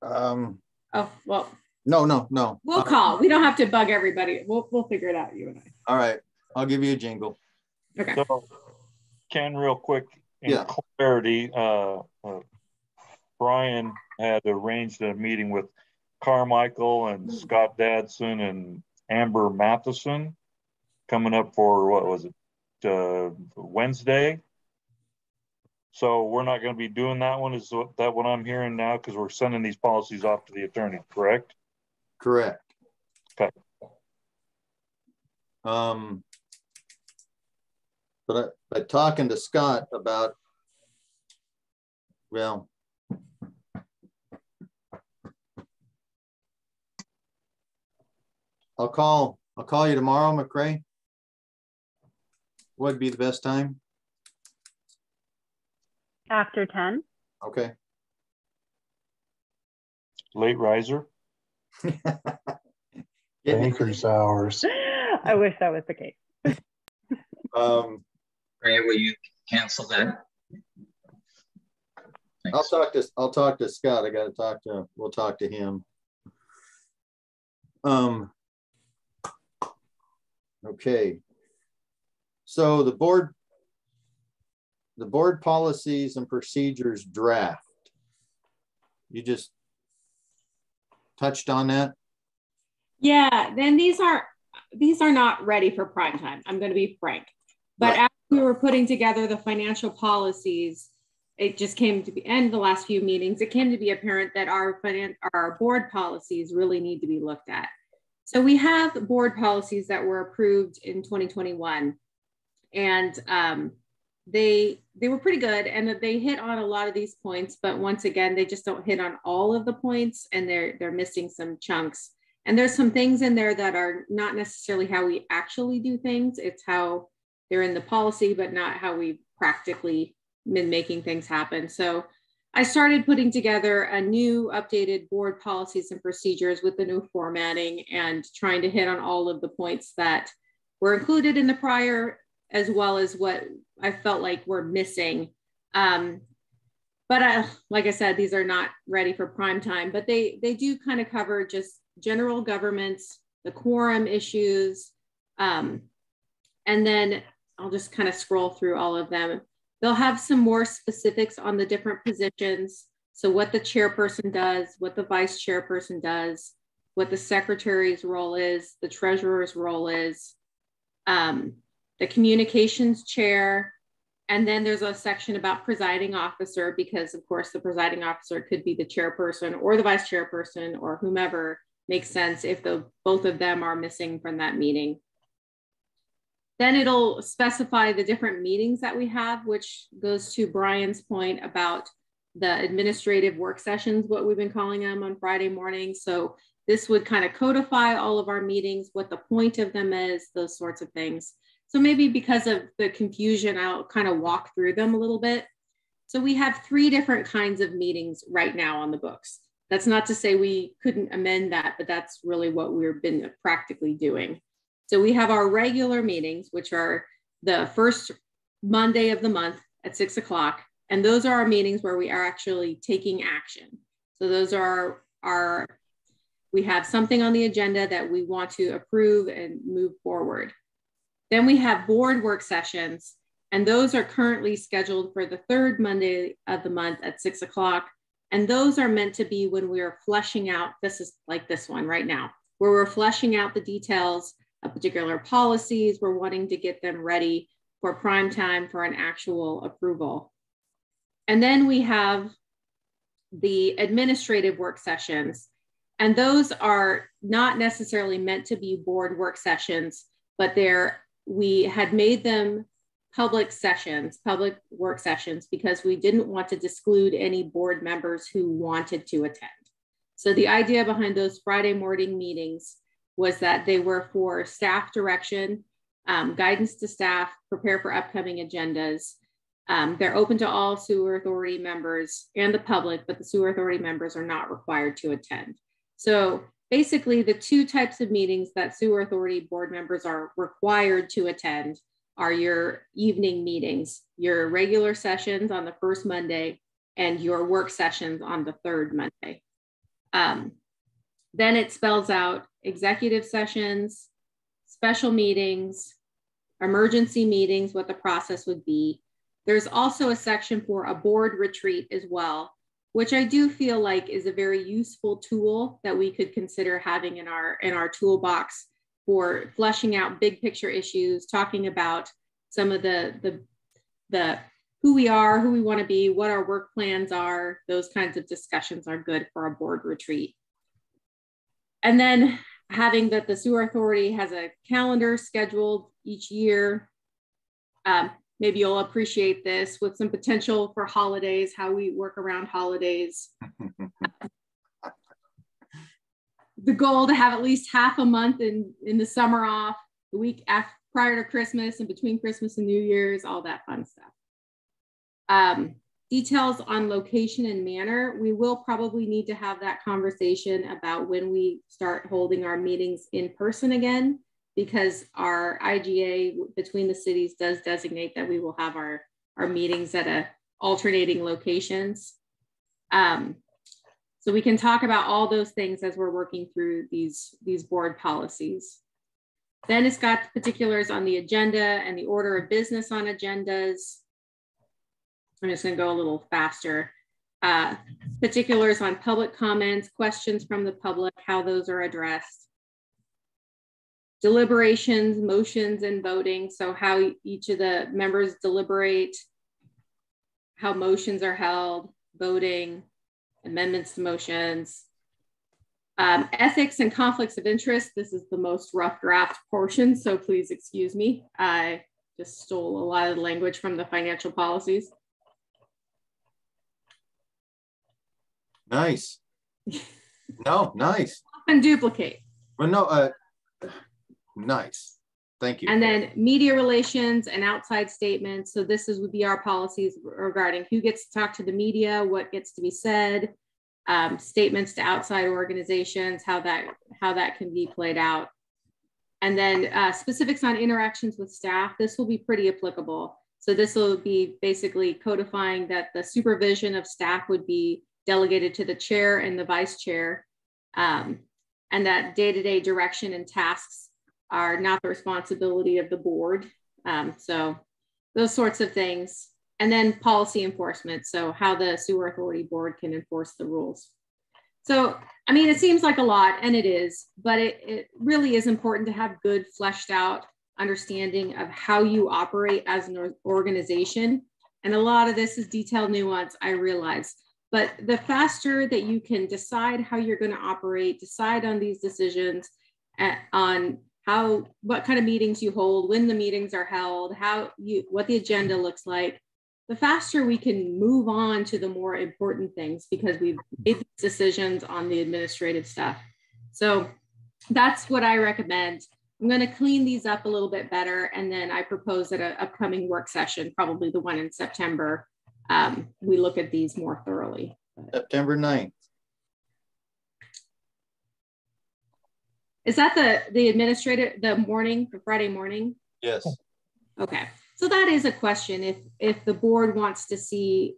Um, Oh, well, no, no, no. we'll Uh, call. We don't have to bug everybody. We'll, we'll figure it out, you and I. All right, I'll give you a jingle. Okay. So, Ken, real quick, in Yeah. clarity, uh, uh, Brian had arranged a meeting with Carmichael and Scott Dadson and Amber Matheson coming up for, what was it, uh, Wednesday? So we're not going to be doing that one. Is that what I'm hearing now? Because we're sending these policies off to the attorney, correct? Correct. Okay. Um, but, I- but talking to Scott about, well, I'll call, I'll call you tomorrow, McCray. What'd be the best time? After 10? Okay. Late riser? Get me- Banker's hours. I wish that was the case. Um, Ray, will you cancel that? I'll talk to, I'll talk to Scott. I gotta talk to, we'll talk to him. Um. Okay. So the board, the board policies and procedures draft. You just touched on that? Yeah, then these are these are not ready for prime time. I'm going to be frank. But Right. as we were putting together the financial policies, it just came to be and the last few meetings, it came to be apparent that our finan- our board policies really need to be looked at. So we have board policies that were approved in 2021, and um, they they were pretty good, and they hit on a lot of these points. But once again, they just don't hit on all of the points, and they're they're missing some chunks. And there's some things in there that are not necessarily how we actually do things. It's how they're in the policy, but not how we practically been making things happen. So I started putting together a new updated board policies and procedures with the new formatting and trying to hit on all of the points that were included in the prior, as well as what I felt like were missing. Um, but like I said, these are not ready for prime time, but they they do kind of cover just general governments, the quorum issues, um, and then I'll just kind of scroll through all of them. They'll have some more specifics on the different positions. So what the chairperson does, what the vice chairperson does, what the secretary's role is, the treasurer's role is, um, the communications chair, and then there's a section about presiding officer, because of course the presiding officer could be the chairperson or the vice chairperson or whomever makes sense if the both of them are missing from that meeting. Then it'll specify the different meetings that we have, which goes to Brian's point about the administrative work sessions, what we've been calling them on Friday mornings. So this would kind of codify all of our meetings, what the point of them is, those sorts of things. So maybe because of the confusion, I'll kind of walk through them a little bit. So we have three different kinds of meetings right now on the books. That's not to say we couldn't amend that, but that's really what we've been practically doing. So we have our regular meetings, which are the first Monday of the month at six o'clock. And those are our meetings where we are actually taking action. So those are our, we have something on the agenda that we want to approve and move forward. Then we have board work sessions, and those are currently scheduled for the third Monday of the month at six o'clock. And those are meant to be when we are fleshing out, this is like this one right now, where we're fleshing out the details of particular policies. We're wanting to get them ready for prime time for an actual approval. And then we have the administrative work sessions. And those are not necessarily meant to be board work sessions, but they're we had made them public sessions, public work sessions, because we didn't want to disclude any board members who wanted to attend. So the idea behind those Friday morning meetings was that they were for staff direction, um, guidance to staff, prepare for upcoming agendas. Um, they're open to all sewer authority members and the public, but the sewer authority members are not required to attend. So basically the two types of meetings that sewer authority board members are required to attend are your evening meetings, your regular sessions on the first Monday and your work sessions on the third Monday. Um, then it spells out executive sessions, special meetings, emergency meetings, what the process would be. There's also a section for a board retreat as well, which I do feel like is a very useful tool that we could consider having in our in our toolbox for fleshing out big picture issues, talking about some of the the the who we are, who we want to be, what our work plans are. Those kinds of discussions are good for a board retreat. And then having that the sewer authority has a calendar scheduled each year. Um, maybe you'll appreciate this with some potential for holidays, how we work around holidays. [laughs] the goal to have at least half a month in, in the summer off, the week after, prior to Christmas and between Christmas and New Year's, all that fun stuff. Um, details on location and manner, we will probably need to have that conversation about when we start holding our meetings in person again because our IGA between the cities does designate that we will have our, our meetings at a alternating locations. Um, so we can talk about all those things as we're working through these, these board policies. Then it's got particulars on the agenda and the order of business on agendas. I'm just gonna go a little faster. Uh, particulars on public comments, questions from the public, how those are addressed deliberations, motions, and voting. So how each of the members deliberate, how motions are held, voting, amendments to motions. Um, ethics and conflicts of interest. This is the most rough draft portion, so please excuse me. I just stole a lot of the language from the financial policies. Nice. [laughs] no, nice. And duplicate. Well, no, uh, Nice. Thank you. And then media relations and outside statements. So this is would be our policies regarding who gets to talk to the media, what gets to be said, um, statements to outside organizations, how that how that can be played out. And then uh, specifics on interactions with staff. This will be pretty applicable. So this will be basically codifying that the supervision of staff would be delegated to the chair and the vice chair, um, and that day-to-day -day direction and tasks are not the responsibility of the board. Um, so those sorts of things. And then policy enforcement. So how the sewer authority board can enforce the rules. So, I mean, it seems like a lot and it is, but it, it really is important to have good fleshed out understanding of how you operate as an organization. And a lot of this is detailed nuance, I realize. But the faster that you can decide how you're going to operate, decide on these decisions eh, on how what kind of meetings you hold when the meetings are held how you what the agenda looks like the faster we can move on to the more important things because we've made decisions on the administrative stuff so that's what i recommend I'm going to clean these up a little bit better. And then I propose at an upcoming work session, probably the one in September, um, we look at these more thoroughly. September 9th. Is that the the administrator the morning, the Friday morning? Yes. Okay. So that is a question. If if the board wants to see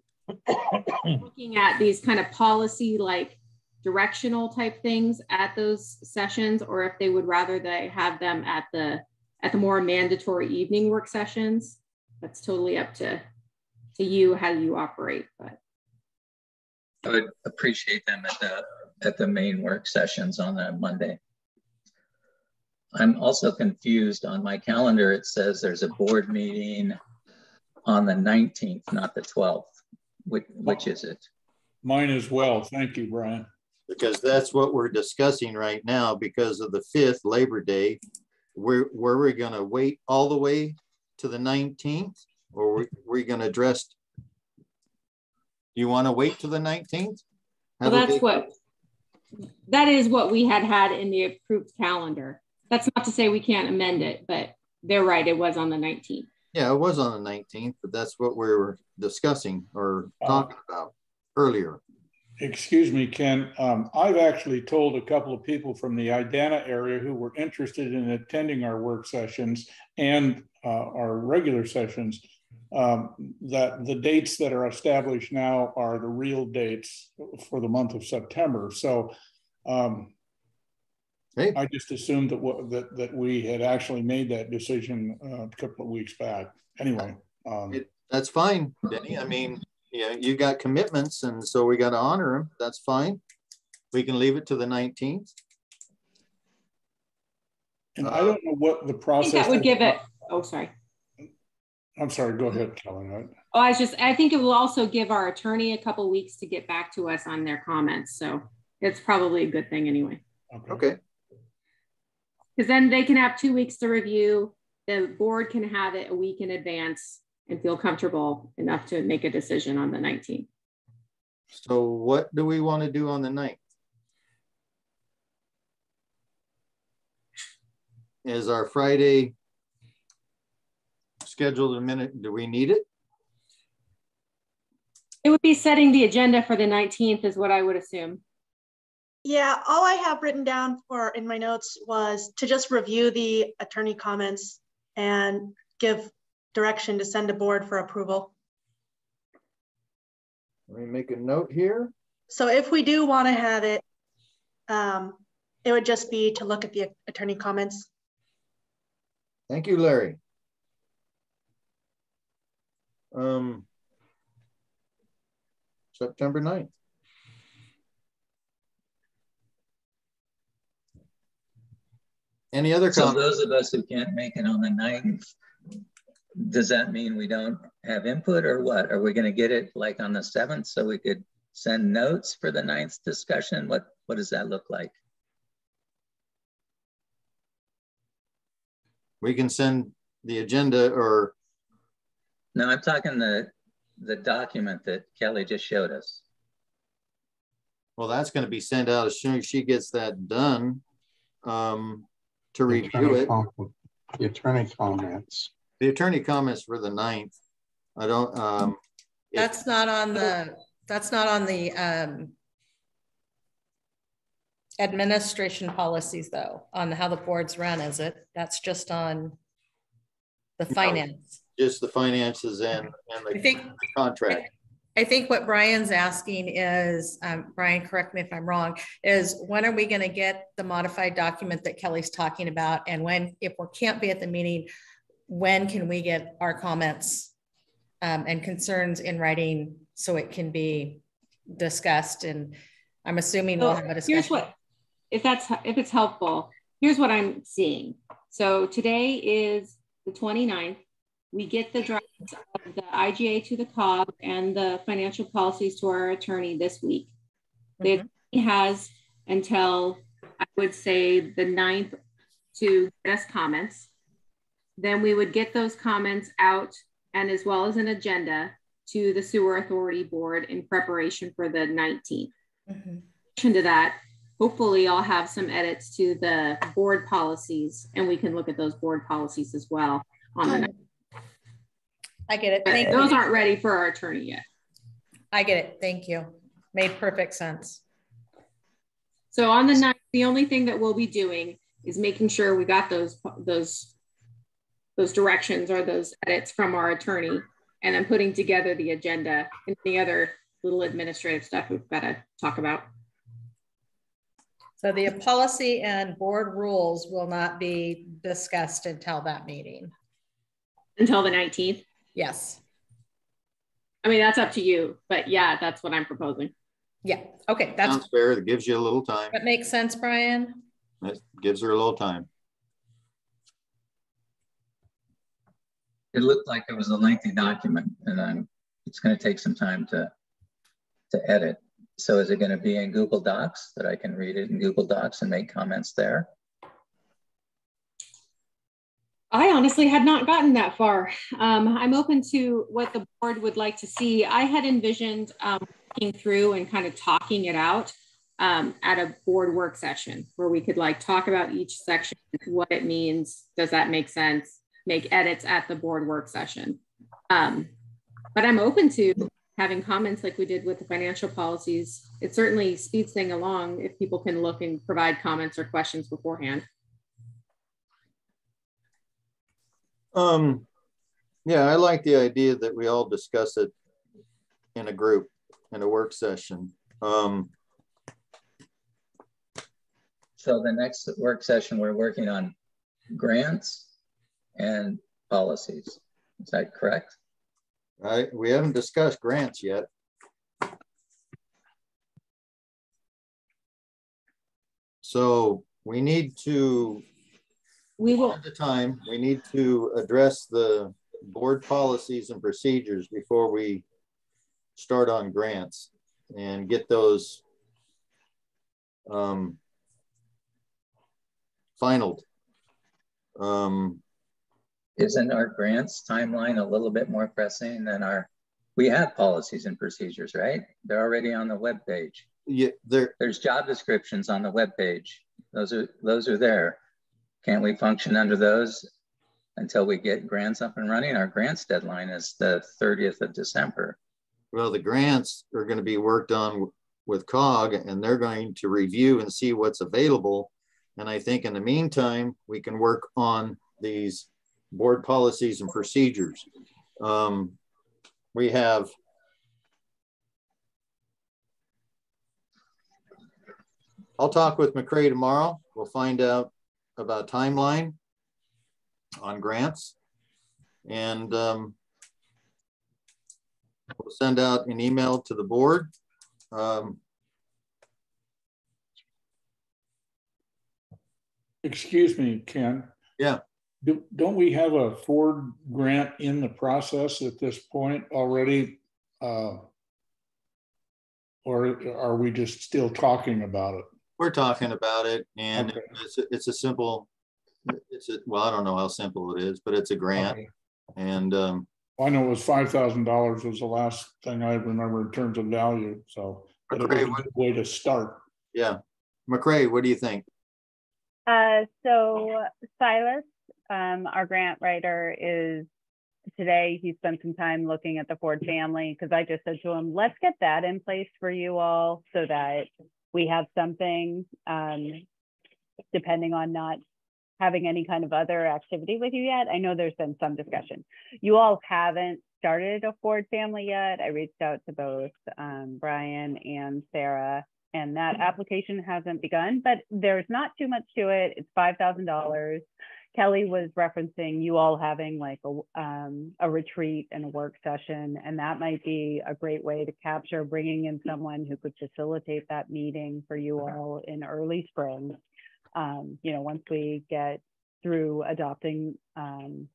looking at these kind of policy like directional type things at those sessions, or if they would rather they have them at the at the more mandatory evening work sessions, that's totally up to to you how you operate. But I would appreciate them at the at the main work sessions on that Monday. I'm also confused on my calendar. It says there's a board meeting on the 19th, not the 12th. Which, which is it? Mine as well. Thank you, Brian. Because that's what we're discussing right now because of the 5th Labor Day. Were, were we going to wait all the way to the 19th or were we going to address? Do you want to wait to the 19th? Well, that's what, that is what we had had in the approved calendar. That's not to say we can't amend it, but they're right. It was on the 19th. Yeah, it was on the 19th, but that's what we were discussing or talking uh, about earlier. Excuse me, Ken. Um, I've actually told a couple of people from the Idanha area who were interested in attending our work sessions and uh, our regular sessions um, that the dates that are established now are the real dates for the month of September. So um, Hey. I just assumed that, that that we had actually made that decision uh, a couple of weeks back. Anyway, um, it, that's fine, Denny. I mean, yeah, you got commitments, and so we got to honor them. That's fine. We can leave it to the 19th. And uh, I don't know what the process. that would give it. Oh, sorry. I'm sorry. Go ahead, Kelly. Oh, I was just. I think it will also give our attorney a couple weeks to get back to us on their comments. So it's probably a good thing anyway. Okay. okay because then they can have two weeks to review. The board can have it a week in advance and feel comfortable enough to make a decision on the 19th. So what do we want to do on the 9th? Is our Friday scheduled a minute? Do we need it? It would be setting the agenda for the 19th is what I would assume. Yeah, all I have written down for in my notes was to just review the attorney comments and give direction to send a board for approval. Let me make a note here. So if we do want to have it, um, it would just be to look at the attorney comments. Thank you, Larry. Um, September 9th. Any other comments? So those of us who can't make it on the 9th, does that mean we don't have input or what? Are we going to get it like on the 7th so we could send notes for the 9th discussion? What, what does that look like? We can send the agenda or. No, I'm talking the, the document that Kelly just showed us. Well, that's going to be sent out as soon as she gets that done. Um, to the review it. The attorney comments. The attorney comments for the ninth. I don't. Um, that's not on the. That's not on the um, administration policies, though. On how the boards run, is it? That's just on the finance. No, just the finances and and the, I think, the contract. I think what Brian's asking is, um, Brian, correct me if I'm wrong, is when are we going to get the modified document that Kelly's talking about? And when, if we can't be at the meeting, when can we get our comments um, and concerns in writing so it can be discussed? And I'm assuming so we'll have a discussion. Here's what, if that's, if it's helpful, here's what I'm seeing. So today is the 29th we get the drafts of the IGA to the COG and the financial policies to our attorney this week. Mm-hmm. The attorney has until I would say the 9th to get us comments. Then we would get those comments out and as well as an agenda to the sewer authority board in preparation for the 19th. Mm-hmm. In addition to that, hopefully I'll have some edits to the board policies and we can look at those board policies as well on the I get it. But Thank those you. aren't ready for our attorney yet. I get it. Thank you. Made perfect sense. So on the ninth, the only thing that we'll be doing is making sure we got those those those directions or those edits from our attorney, and then putting together the agenda and the other little administrative stuff we've got to talk about. So the policy and board rules will not be discussed until that meeting. Until the 19th. Yes. I mean, that's up to you, but yeah, that's what I'm proposing. Yeah. Okay. That's Sounds fair. That gives you a little time. that makes sense, Brian. That gives her a little time. It looked like it was a lengthy document and then it's going to take some time to, to edit. So is it going to be in Google Docs that I can read it in Google Docs and make comments there? I honestly had not gotten that far. Um, I'm open to what the board would like to see. I had envisioned um, through and kind of talking it out um, at a board work session where we could like talk about each section, what it means, does that make sense, make edits at the board work session. Um, but I'm open to having comments like we did with the financial policies. It certainly speeds things along if people can look and provide comments or questions beforehand. Um, yeah, I like the idea that we all discuss it in a group, in a work session. Um, So the next work session, we're working on grants and policies. Is that correct? I, we haven't discussed grants yet. So we need to, We will at the time, we need to address the board policies and procedures before we start on grants and get those um, finalized. Um, Isn't our grants timeline a little bit more pressing than our, we have policies and procedures, right? They're already on the web page. yeah, there, There's job descriptions on the web page. Those are those are there. Can't we function under those until we get grants up and running? Our grants deadline is the 30th of December. well, the grants are going to be worked on with COG and they're going to review and see what's available. And I think in the meantime, we can work on these board policies and procedures. Um, we have I'll talk with McCray tomorrow. We'll find out about timeline on grants. And um, we'll send out an email to the board. Um, Excuse me, Ken. Yeah. Do, don't we have a Ford grant in the process at this point already? Uh, Or are we just still talking about it? We're talking about it and Okay. it's, a- it's a simple, it's a, well, I don't know how simple it is, but it's a grant. Okay. And um, I know it was five thousand dollars was the last thing I remember in terms of value, so. But it was Okay, a what- good way to start. yeah. McCray, what do you think? Uh, so Silas, um, our grant writer is today, he spent some time looking at the Ford family because I just said to him, let's get that in place for you all so that we have something, um, depending on not having any kind of other activity with you yet. I know there's been some discussion. You all haven't started a Ford family yet. I reached out to both um, Brian and Sarah, and that application hasn't begun, but there's not too much to it. It's $5,000. Kelly was referencing you all having like a, um, a retreat and a work session, and that might be a great way to capture bringing in someone who could facilitate that meeting for you all in early spring. Um, you know, once we get through adopting um,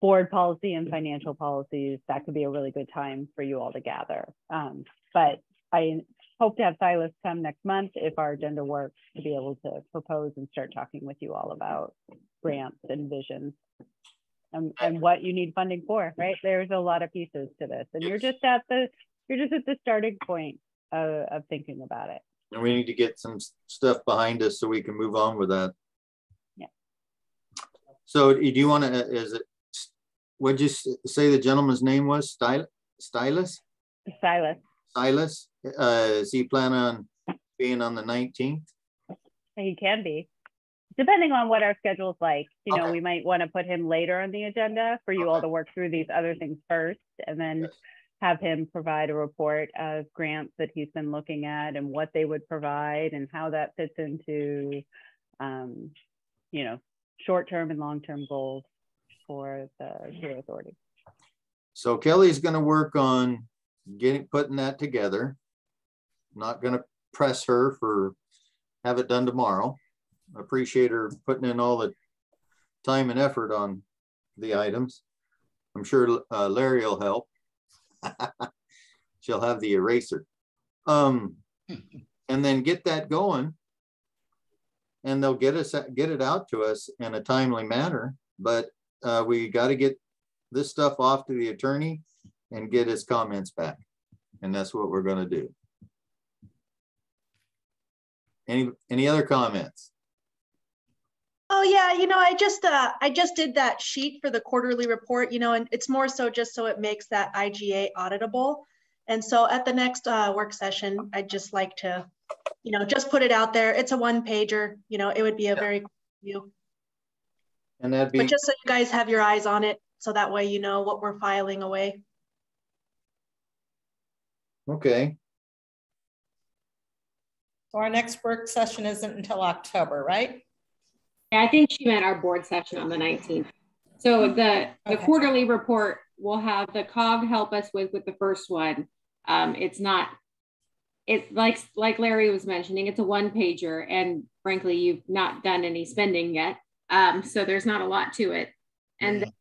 board policy and financial policies, that could be a really good time for you all to gather. Um, but I hope to have Silas come next month if our agenda works to be able to propose and start talking with you all about grants and visions and, and what you need funding for, right? There's a lot of pieces to this and you're just at the, you're just at the starting point of, of thinking about it. And we need to get some stuff behind us so we can move on with that. Yeah. So do you want to, is it, what'd you say the gentleman's name was? Stylus? Stylus? Silas. Silas? Uh, is he plan on being on the 19th? He can be. Depending on what our schedule's like, you know, Okay. we might want to put him later on the agenda for you all to work through these other things first and then Yes. have him provide a report of grants that he's been looking at and what they would provide and how that fits into, um, you know, short-term and long-term goals for the Sewer Authority. So Kelly's gonna work on getting, putting that together. Not gonna press her for, have it done tomorrow. Appreciate her putting in all the time and effort on the items. I'm sure uh, Larry will help. [laughs] She'll have the eraser. Um, [laughs] and then get that going. And they'll get us, get it out to us in a timely manner, but uh, we gotta get this stuff off to the attorney and get his comments back. And that's what we're gonna do. Any, any other comments? Oh yeah, you know, I just uh I just did that sheet for the quarterly report, you know, and it's more so just so it makes that IGA auditable. And so at the next uh work session, I'd just like to, you know, just put it out there. It's a one pager, you know, it would be a Yeah. very quick view. And that'd be, But just so you guys have your eyes on it, so that way you know what we're filing away. okay, So our next work session isn't until October, right? Yeah, I think she meant our board session on the 19th. So the, the Okay. quarterly report will have the COG help us with, with the first one. Um, it's not, it like, like Larry was mentioning, it's a one pager and frankly, you've not done any spending yet. Um, so there's not a lot to it. And then,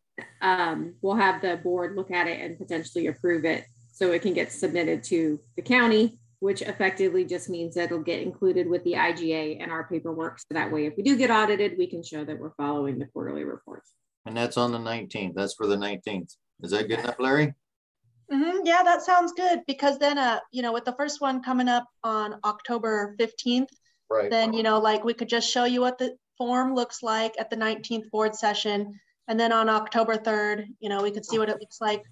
um, we'll have the board look at it and potentially approve it so it can get submitted to the county, which effectively just means that it'll get included with the IGA and our paperwork. So that way, if we do get audited, we can show that we're following the quarterly reports. and that's on the nineteenth. That's for the nineteenth. Is that good enough, Larry? Mhm, yeah, that sounds good because then uh, you know, with the first one coming up on October 15th, Right. then you know like we could just show you what the form looks like at the 19th board session and then on october 3rd you know we could see what it looks like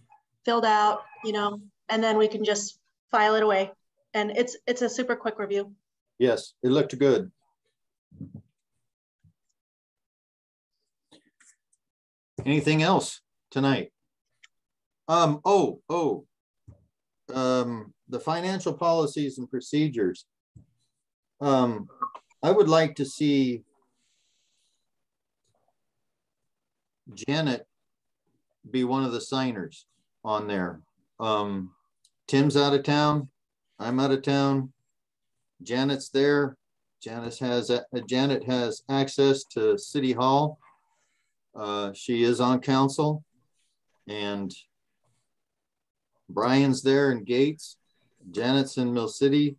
filled out you know and then we can just file it away and it's it's a super quick review Yes, it looked good. Anything else tonight? Um, oh, oh. Um, the financial policies and procedures. Um, I would like to see Janet be one of the signers on there. Um, Tim's out of town. I'm out of town. Janet's there. Janice has, uh, Janet has access to City Hall. Uh, she is on council and Brian's there in Gates. Janet's in Mill City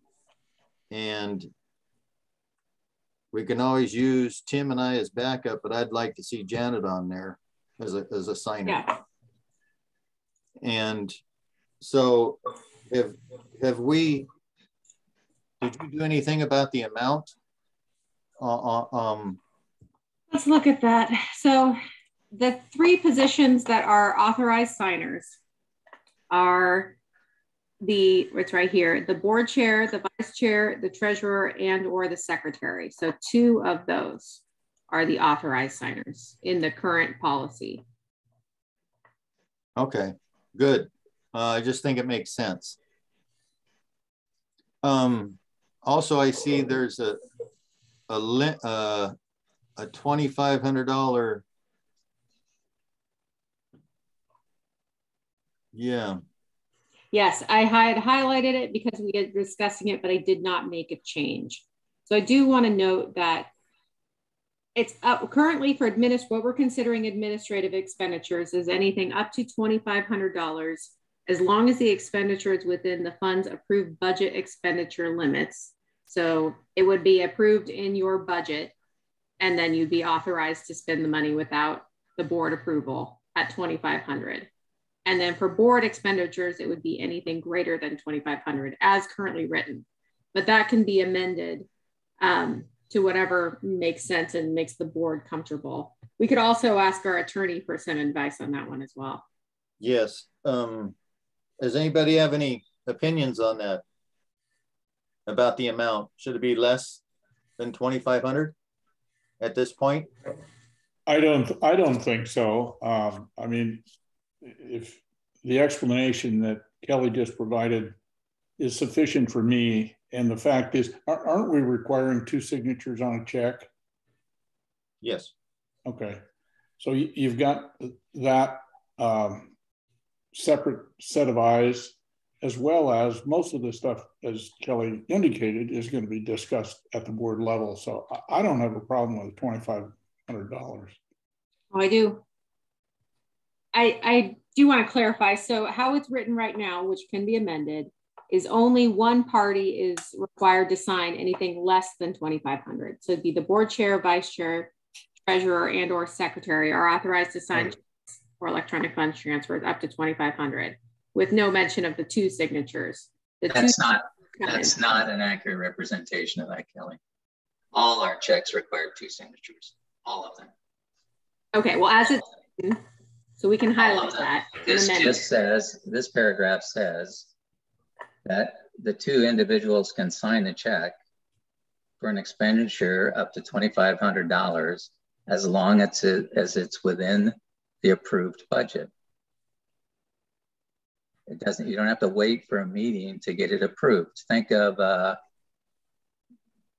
and we can always use Tim and I as backup, but I'd like to see Janet on there as a, as a signer. Yeah. And so have, have we, did you do anything about the amount? Uh, uh, um, Let's look at that. So the three positions that are authorized signers are the, it's right here, the board chair, the vice chair, the treasurer, and or the secretary. So two of those are the authorized signers in the current policy. okay, good. Uh, I just think it makes sense. Um, also, I see there's a, a, uh, a twenty-five hundred dollar. Yeah, Yes, I had highlighted it because we had discussing it, but I did not make a change. So I do want to note that it's up currently for adminis, what we're considering administrative expenditures is anything up to $2,500 as long as the expenditure is within the fund's approved budget expenditure limits. So it would be approved in your budget and then you'd be authorized to spend the money without the board approval at 2,500. And then for board expenditures, it would be anything greater than 2,500 as currently written. but that can be amended um, to whatever makes sense and makes the board comfortable. We could also ask our attorney for some advice on that one as well. Yes. Um, does anybody have any opinions on that? About the amount? Should it be less than 2,500 at this point? I don't, I don't think so. Um, I mean, if the explanation that Kelly just provided is sufficient for me, and the fact is, aren't we requiring two signatures on a check? Yes. Okay. So you've got that um, separate set of eyes, as well as most of the stuff, as Kelly indicated, is going to be discussed at the board level. So I don't have a problem with $2,500. Oh, I do. I, I do want to clarify. So how it's written right now, which can be amended, is only one party is required to sign anything less than 2,500. So it'd be the board chair, vice chair, treasurer, and or secretary are authorized to sign for electronic funds transfers up to 2,500 with no mention of the two signatures. The that's not that's not an accurate representation of that, Kelly. All our checks require two signatures, all of them. Okay, well, as it's so we can highlight that. This just says this paragraph says that the two individuals can sign a check for an expenditure up to $2,500 as long as, it, as it's within the approved budget. It doesn't, you don't have to wait for a meeting to get it approved. Think of, uh,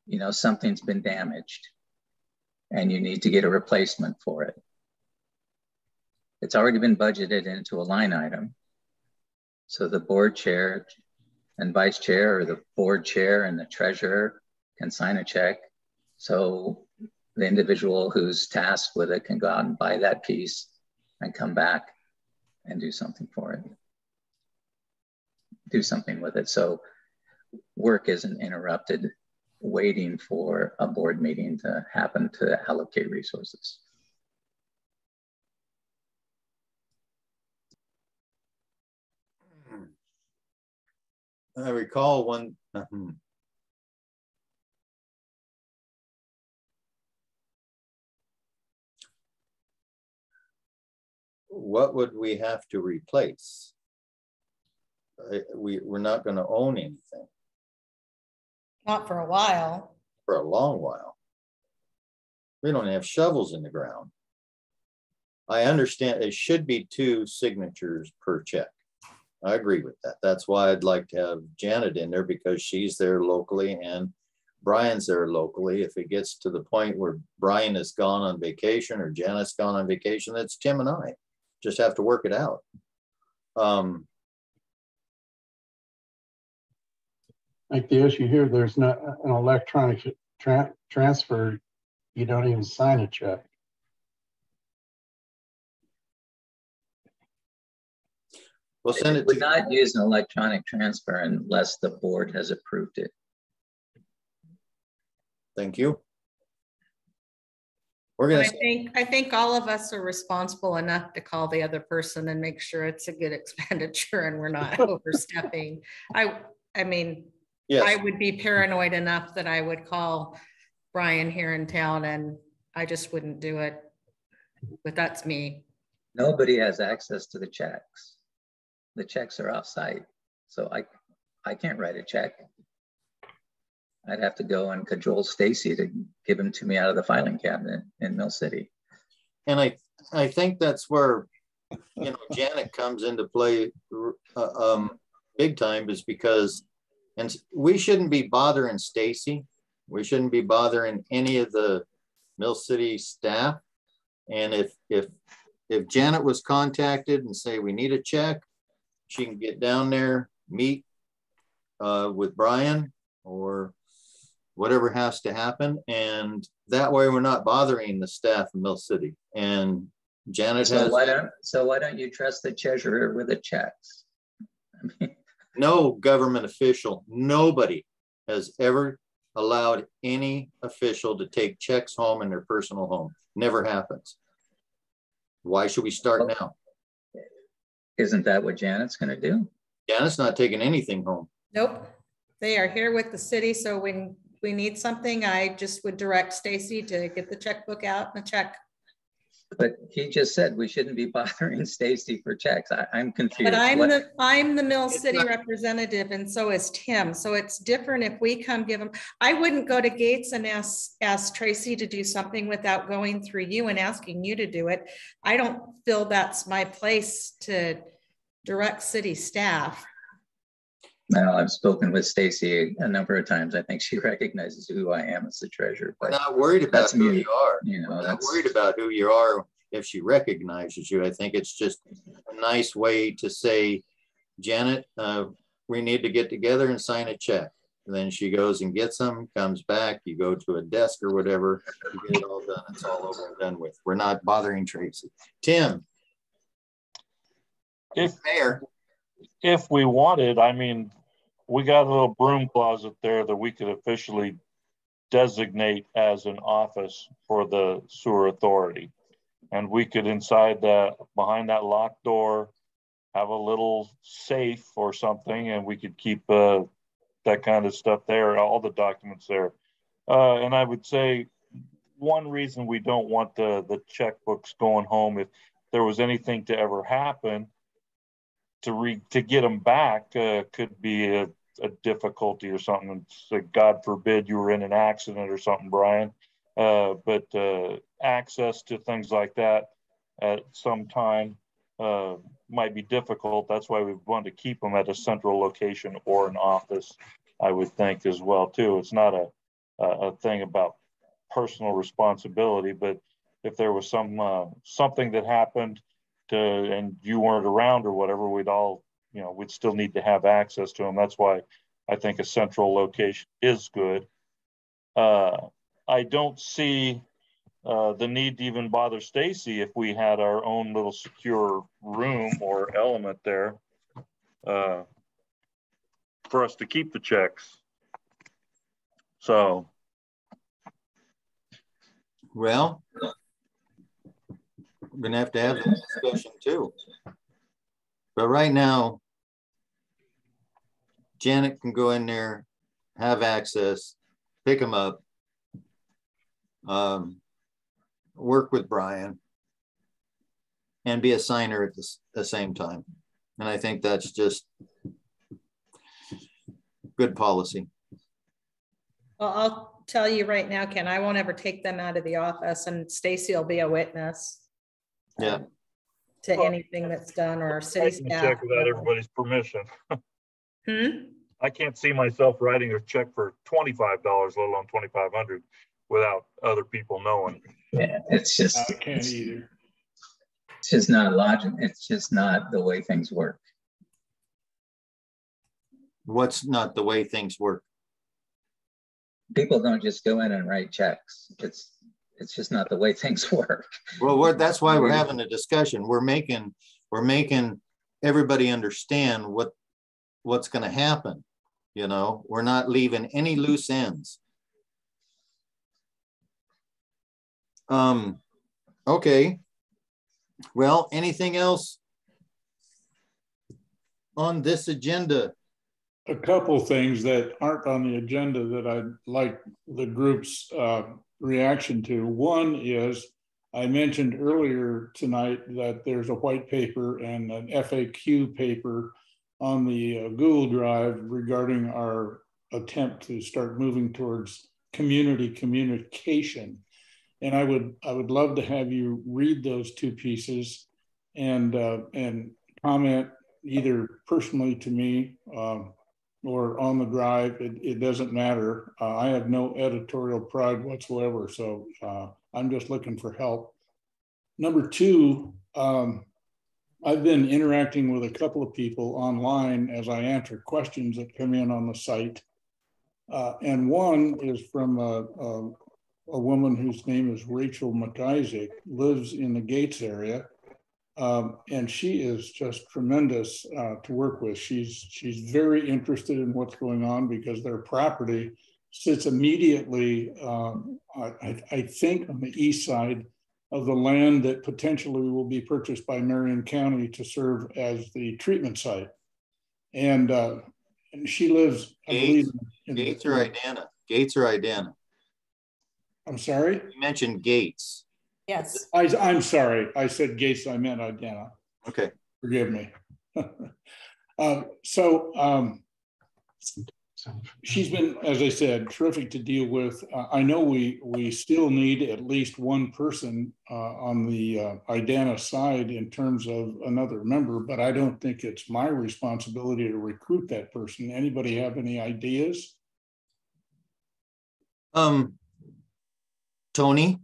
you know, something's been damaged and you need to get a replacement for it. It's already been budgeted into a line item. So the board chair and vice chair or the board chair and the treasurer can sign a check. So the individual who's tasked with it can go out and buy that piece and come back and do something for it. Do something with it. So work isn't interrupted waiting for a board meeting to happen to allocate resources. Hmm. I recall one. Hmm. What would we have to replace? We, we're not going to own anything. Not for a while. For a long while. We don't have shovels in the ground. I understand it should be two signatures per check. I agree with that. That's why I'd like to have Janet in there because she's there locally and Brian's there locally. If it gets to the point where Brian has gone on vacation or Janet's gone on vacation, that's Tim and I. Just have to work it out. Um, like the issue here, there's not an electronic tra transfer. You don't even sign a check. We'll send it. Would not use an electronic transfer unless the board has approved it. Thank you. We're gonna. I think I think all of us are responsible enough to call the other person and make sure it's a good [laughs] expenditure and we're not [laughs] overstepping. I I mean, yes. I would be paranoid enough that I would call Brian here in town and I just wouldn't do it. But that's me. Nobody has access to the checks the checks are offsite. So I, I can't write a check. I'd have to go and cajole Stacy to give them to me out of the filing cabinet in Mill City. And I, I think that's where, you know, Janet comes into play uh, um, big time is because, and we shouldn't be bothering Stacy. We shouldn't be bothering any of the Mill City staff. And if, if, if Janet was contacted and say, we need a check, she can get down there, meet uh, with Brian or whatever has to happen. And that way we're not bothering the staff in Mill City. And Janet so has. Why don't, so why don't you trust the treasurer with the checks? I mean, [laughs] no government official, nobody has ever allowed any official to take checks home in their personal home. Never happens. Why should we start now? Isn't that what Janet's going to do? Janet's not taking anything home. Nope. they are here with the city. So when we need something, I just would direct Stacy to get the checkbook out and a check. But he just said we shouldn't be [laughs] bothering Stacy for checks. I, am confused. But I'm What- the, I'm the Mill City not- representative and so is Tim. So it's different if we come give them, I wouldn't go to Gates and ask, ask Tracy to do something without going through you and asking you to do it. I don't feel that's my place to direct city staff. Well, I've spoken with Stacy a number of times. I think she [laughs] recognizes who I am as the treasurer. We're But not worried about who me. you are. You know, We're not worried about who you are if she recognizes you. I think it's just a nice way to say, Janet, uh, we need to get together and sign a check. And then she goes and gets them, comes back, you go to a desk or whatever, you get it all done. It's all over and done with. We're not bothering Tracy. Tim, If Mayor, if we wanted, I mean, we got a little broom closet there that we could officially designate as an office for the sewer authority. And we could inside that, behind that locked door, have a little safe or something, and we could keep uh, that kind of stuff there, all the documents there. Uh, and I would say one reason we don't want the the checkbooks going home if there was anything to ever happen to re to get them back uh, could be a, a difficulty or something. So God forbid you were in an accident or something, Brian. Uh, but uh, access to things like that at some time uh, might be difficult. That's why we want to keep them at a central location or an office. I would think as well too. It's not a a, a thing about personal responsibility, but if there was some uh, something that happened to and you weren't around or whatever, we'd all, you know, we'd still need to have access to them. That's why I think a central location is good. Uh, I don't see uh, the need to even bother Stacy if we had our own little secure room or element there uh, for us to keep the checks. So well, we're gonna have to have that discussion too. But right now, Janet can go in there, have access, pick them up, um, work with Brian, and be a signer at the, the same time. And I think that's just good policy. Well, I'll tell you right now, Ken, I won't ever take them out of the office and Stacy will be a witness. Yeah. um, To anything that's done or I city staff. check without everybody's permission. [laughs] Hmm? I can't see myself writing a check for twenty-five dollars, let alone twenty-five hundred, without other people knowing. yeah, it's just, I can't it's either. just not logic. It's just not the way things work. What's not the way things work? People don't just go in and write checks. It's, it's just not the way things [laughs] work. Well, we're, that's why we're having a discussion. We're making, we're making everybody understand what, what's gonna happen. You know, we're not leaving any loose ends. Um, okay. Well, anything else on this agenda? A couple things that aren't on the agenda that I'd like the group's uh, reaction to. One is, I mentioned earlier tonight that there's a white paper and an FAQ paper on the uh, Google Drive regarding our attempt to start moving towards community communication. And I would, I would love to have you read those two pieces and, uh, and comment either personally to me um, or on the drive. It, it doesn't matter. Uh, I have no editorial pride whatsoever. So uh, I'm just looking for help. Number two, um, I've been interacting with a couple of people online as I answer questions that come in on the site. Uh, and one is from a, a, a woman whose name is Rachel McIsaac, lives in the Gates area. Um, and she is just tremendous uh, to work with. She's she's very interested in what's going on because their property sits immediately, um, I, I think, on the east side of the land that potentially will be purchased by Marion County to serve as the treatment site. And uh, And she lives, I Gates, believe, in the- Gates or Idanha? Gates or Idanha? I'm sorry? You mentioned Gates. Yes. I, I'm sorry. I said Gates, I meant Idanha. Okay. Forgive me. [laughs] Um, So um, she's been, as I said, terrific to deal with. Uh, I know we, we still need at least one person uh, on the uh, Idanha side in terms of another member, but I don't think it's my responsibility to recruit that person. Anybody have any ideas? Um, Tony,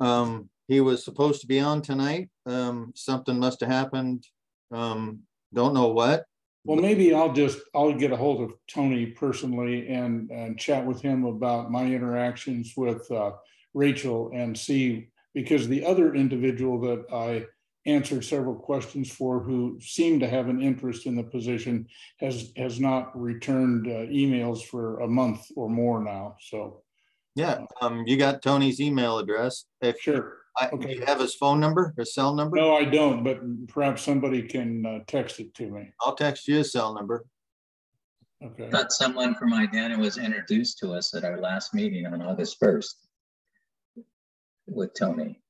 um, he was supposed to be on tonight. Um, something must have happened. Um, don't know what. Well, maybe I'll just, I'll get a hold of Tony personally and, and chat with him about my interactions with uh, Rachel and see, because the other individual that I answered several questions for who seemed to have an interest in the position has, has not returned uh, emails for a month or more now, so. Yeah, um, you got Tony's email address. If Sure. I, Okay. you have his phone number, his cell number? No, I don't, but perhaps somebody can uh, text it to me. I'll text you his cell number. Okay. Thought someone from Idanha was introduced to us at our last meeting on August 1st with Tony.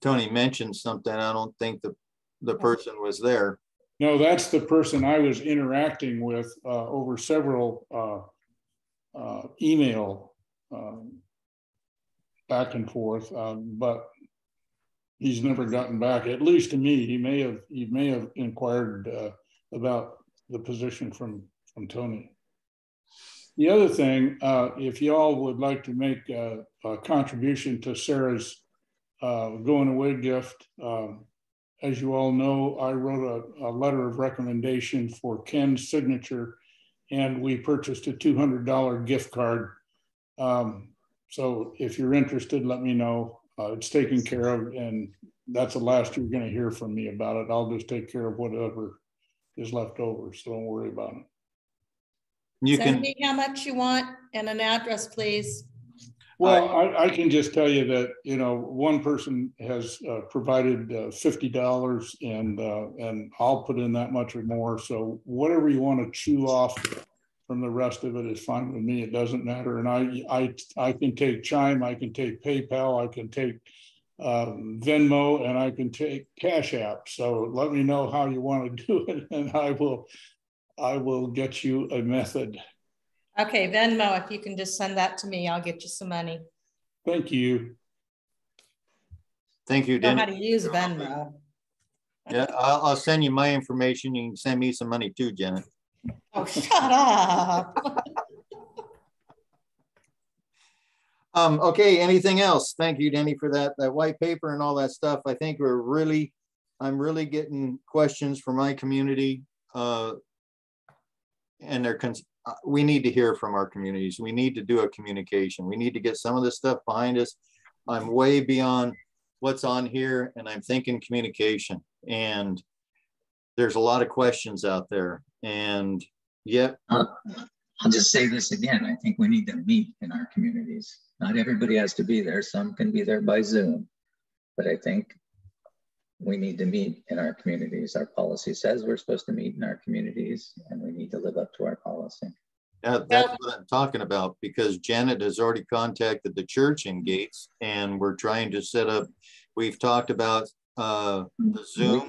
Tony mentioned something. I don't think the, the person was there. No, that's the person I was interacting with uh, over several uh, uh, email um, back and forth, um, but he's never gotten back, at least to me. He may have, he may have inquired uh, about the position from, from Tony. The other thing, uh, if y'all would like to make a, a contribution to Sarah's uh, going away gift, um, as you all know, I wrote a, a letter of recommendation for Ken's signature, and we purchased a $200 gift card. Um, so if you're interested, let me know. Uh, it's taken care of, and that's the last you're going to hear from me about it. I'll just take care of whatever is left over, so don't worry about it. You Send can, me how much you want and an address, please. Well, I, I can just tell you that, you know, one person has uh, provided uh, fifty dollars and, uh, and I'll put in that much or more. So whatever you want to chew off from the rest of it is fine with me. It doesn't matter. And I, I, I can take Chime, I can take PayPal, I can take um, Venmo, and I can take Cash App. So let me know how you want to [laughs] do it and I will, I will get you a method. Okay, Venmo, if you can just send that to me, I'll get you some money. Thank you. thank you, Know how Denny. to use Venmo. Yeah, I'll, I'll send you my information. You can send me some money too, Janet. Oh, shut up. [laughs] Um, okay, anything else? Thank you, Denny, for that, that white paper and all that stuff. I think we're really, I'm really getting questions from my community. Uh, and they're, cons- uh, we need to hear from our communities. We need to do a communication. We need to get some of this stuff behind us. I'm way beyond what's on here and I'm thinking communication and there's a lot of questions out there and yet Uh, I'll just say this again. I think we need to meet in our communities. Not everybody has to be there. Some can be there by Zoom. But I think we need to meet in our communities. Our policy says we're supposed to meet in our communities and we need to live up to our policy. That, that's what I'm talking about, because Janet has already contacted the church in Gates and we're trying to set up, we've talked about uh, the Zoom.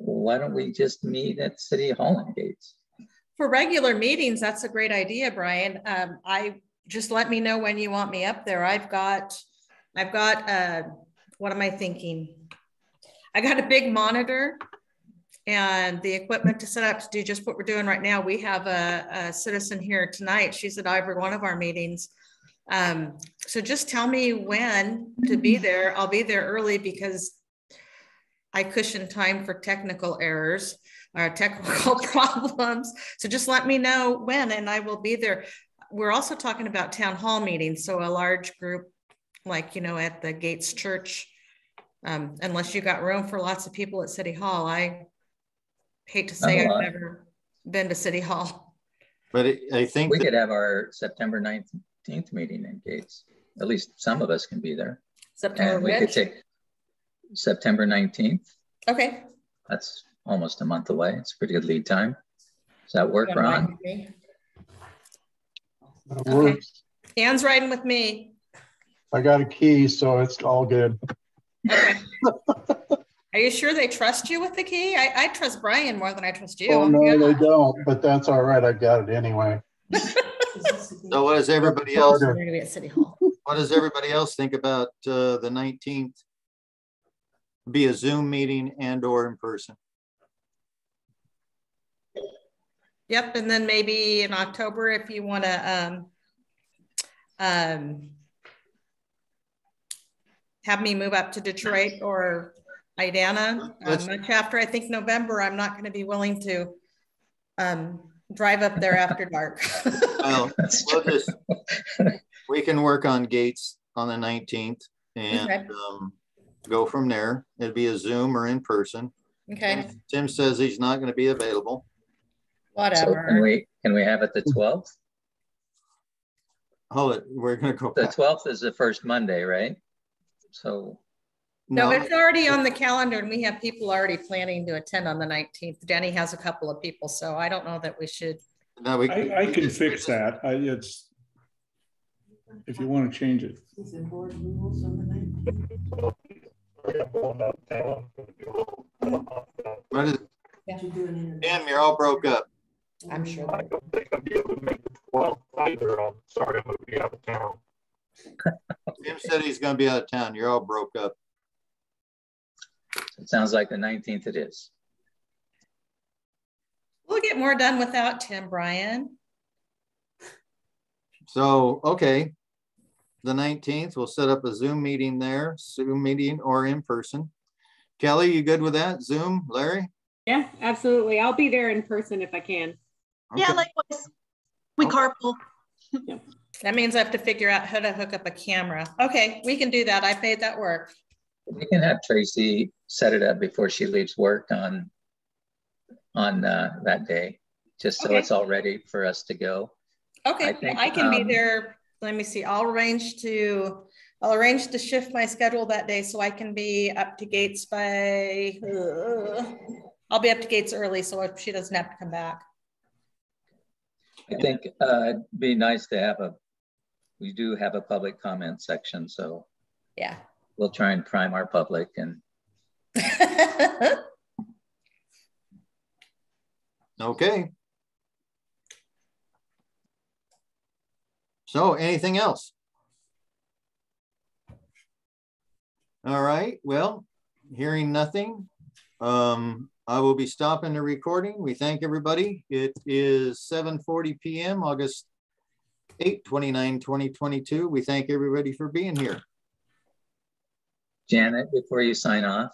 Why don't we just meet at City Hall Gates? For regular meetings, that's a great idea, Brian. Um, I, just let me know when you want me up there. I've got, I've got, uh, what am I thinking? I got a big monitor and the equipment to set up to do just what we're doing right now. We have a, a citizen here tonight. She's at every one of our meetings. Um, so just tell me when to be there. I'll be there early because I cushion time for technical errors or technical [laughs] problems. So just let me know when and I will be there. We're also talking about town hall meetings. So a large group, like, you know, at the Gates Church, um, unless you got room for lots of people at City Hall. I hate to say Not a I've never been to City Hall. But it- I think We could have our September 19th meeting in Gates. At least some of us can be there. September And we could take September 19th. Okay, That's almost a month away. It's a pretty good lead time. Does that work, Yeah, Ron? with me. That Okay. works. Anne's riding with me. I got a key, so it's all good. Okay. Are you sure they trust you with the key? I, I trust Brian more than I trust you. Oh, no, Yeah. they don't, but that's all right. I got it anyway. [laughs] So what does everybody else, We're gonna be at City Hall. what does everybody else think about uh, the nineteenth? Be a Zoom meeting and or in person? Yep, and then maybe in October, if you want to, um, um, have me move up to Detroit or Idanha, Let's- much after, I think November, I'm not going to be willing to, um, drive up there after dark. [laughs] Well, [laughs] we'll just, we can work on gates on the nineteenth Okay. and um, go from there. It'd be a Zoom or in person. Okay, Tim says he's not gonna be available. So can we, can we have it the 12th? Hold it, we're gonna go. The back. 12th is the first Monday, right? So, No, No, it's already on the calendar and we have people already planning to attend on the 19th. Denny has a couple of people, so I don't know that we should. no, we. I, I can we fix just- that. I, it's, if you want to change it. What is, Tim, you're all broke up. I'm sure. I don't think I'll be able to make the twelfth either. I'm sorry, I'm gonna be out of town. Tim said he's gonna be out of town. You're all broke up. it sounds like the 19th it is. We'll get more done without Tim, Brian. So, okay. The nineteenth, we'll set up a Zoom meeting there, Zoom meeting or in person. Kelly, you good with that? Zoom, Larry? Yeah, absolutely. I'll be there in person if I can. Yeah, Okay. likewise. We Okay. carpool. That means I have to figure out how to hook up a camera. Okay, we can do that. I made that work. We can have Tracy set it up before she leaves work on, on uh, that day, just so Okay. it's all ready for us to go. I Okay, think, I can be um, there. Let me see. I'll arrange to, I'll arrange to shift my schedule that day so I can be up to gates by, uh, I'll be up to gates early so she doesn't have to come back. I think uh, it'd be nice to have a, we do have a public comment section, so Yeah. we'll try and prime our public and [laughs] Okay. So anything else? All right, well, hearing nothing, um, I will be stopping the recording. We thank everybody. It is seven forty PM, August 8, 29, 2022. We thank everybody for being here. Janet, before you sign off,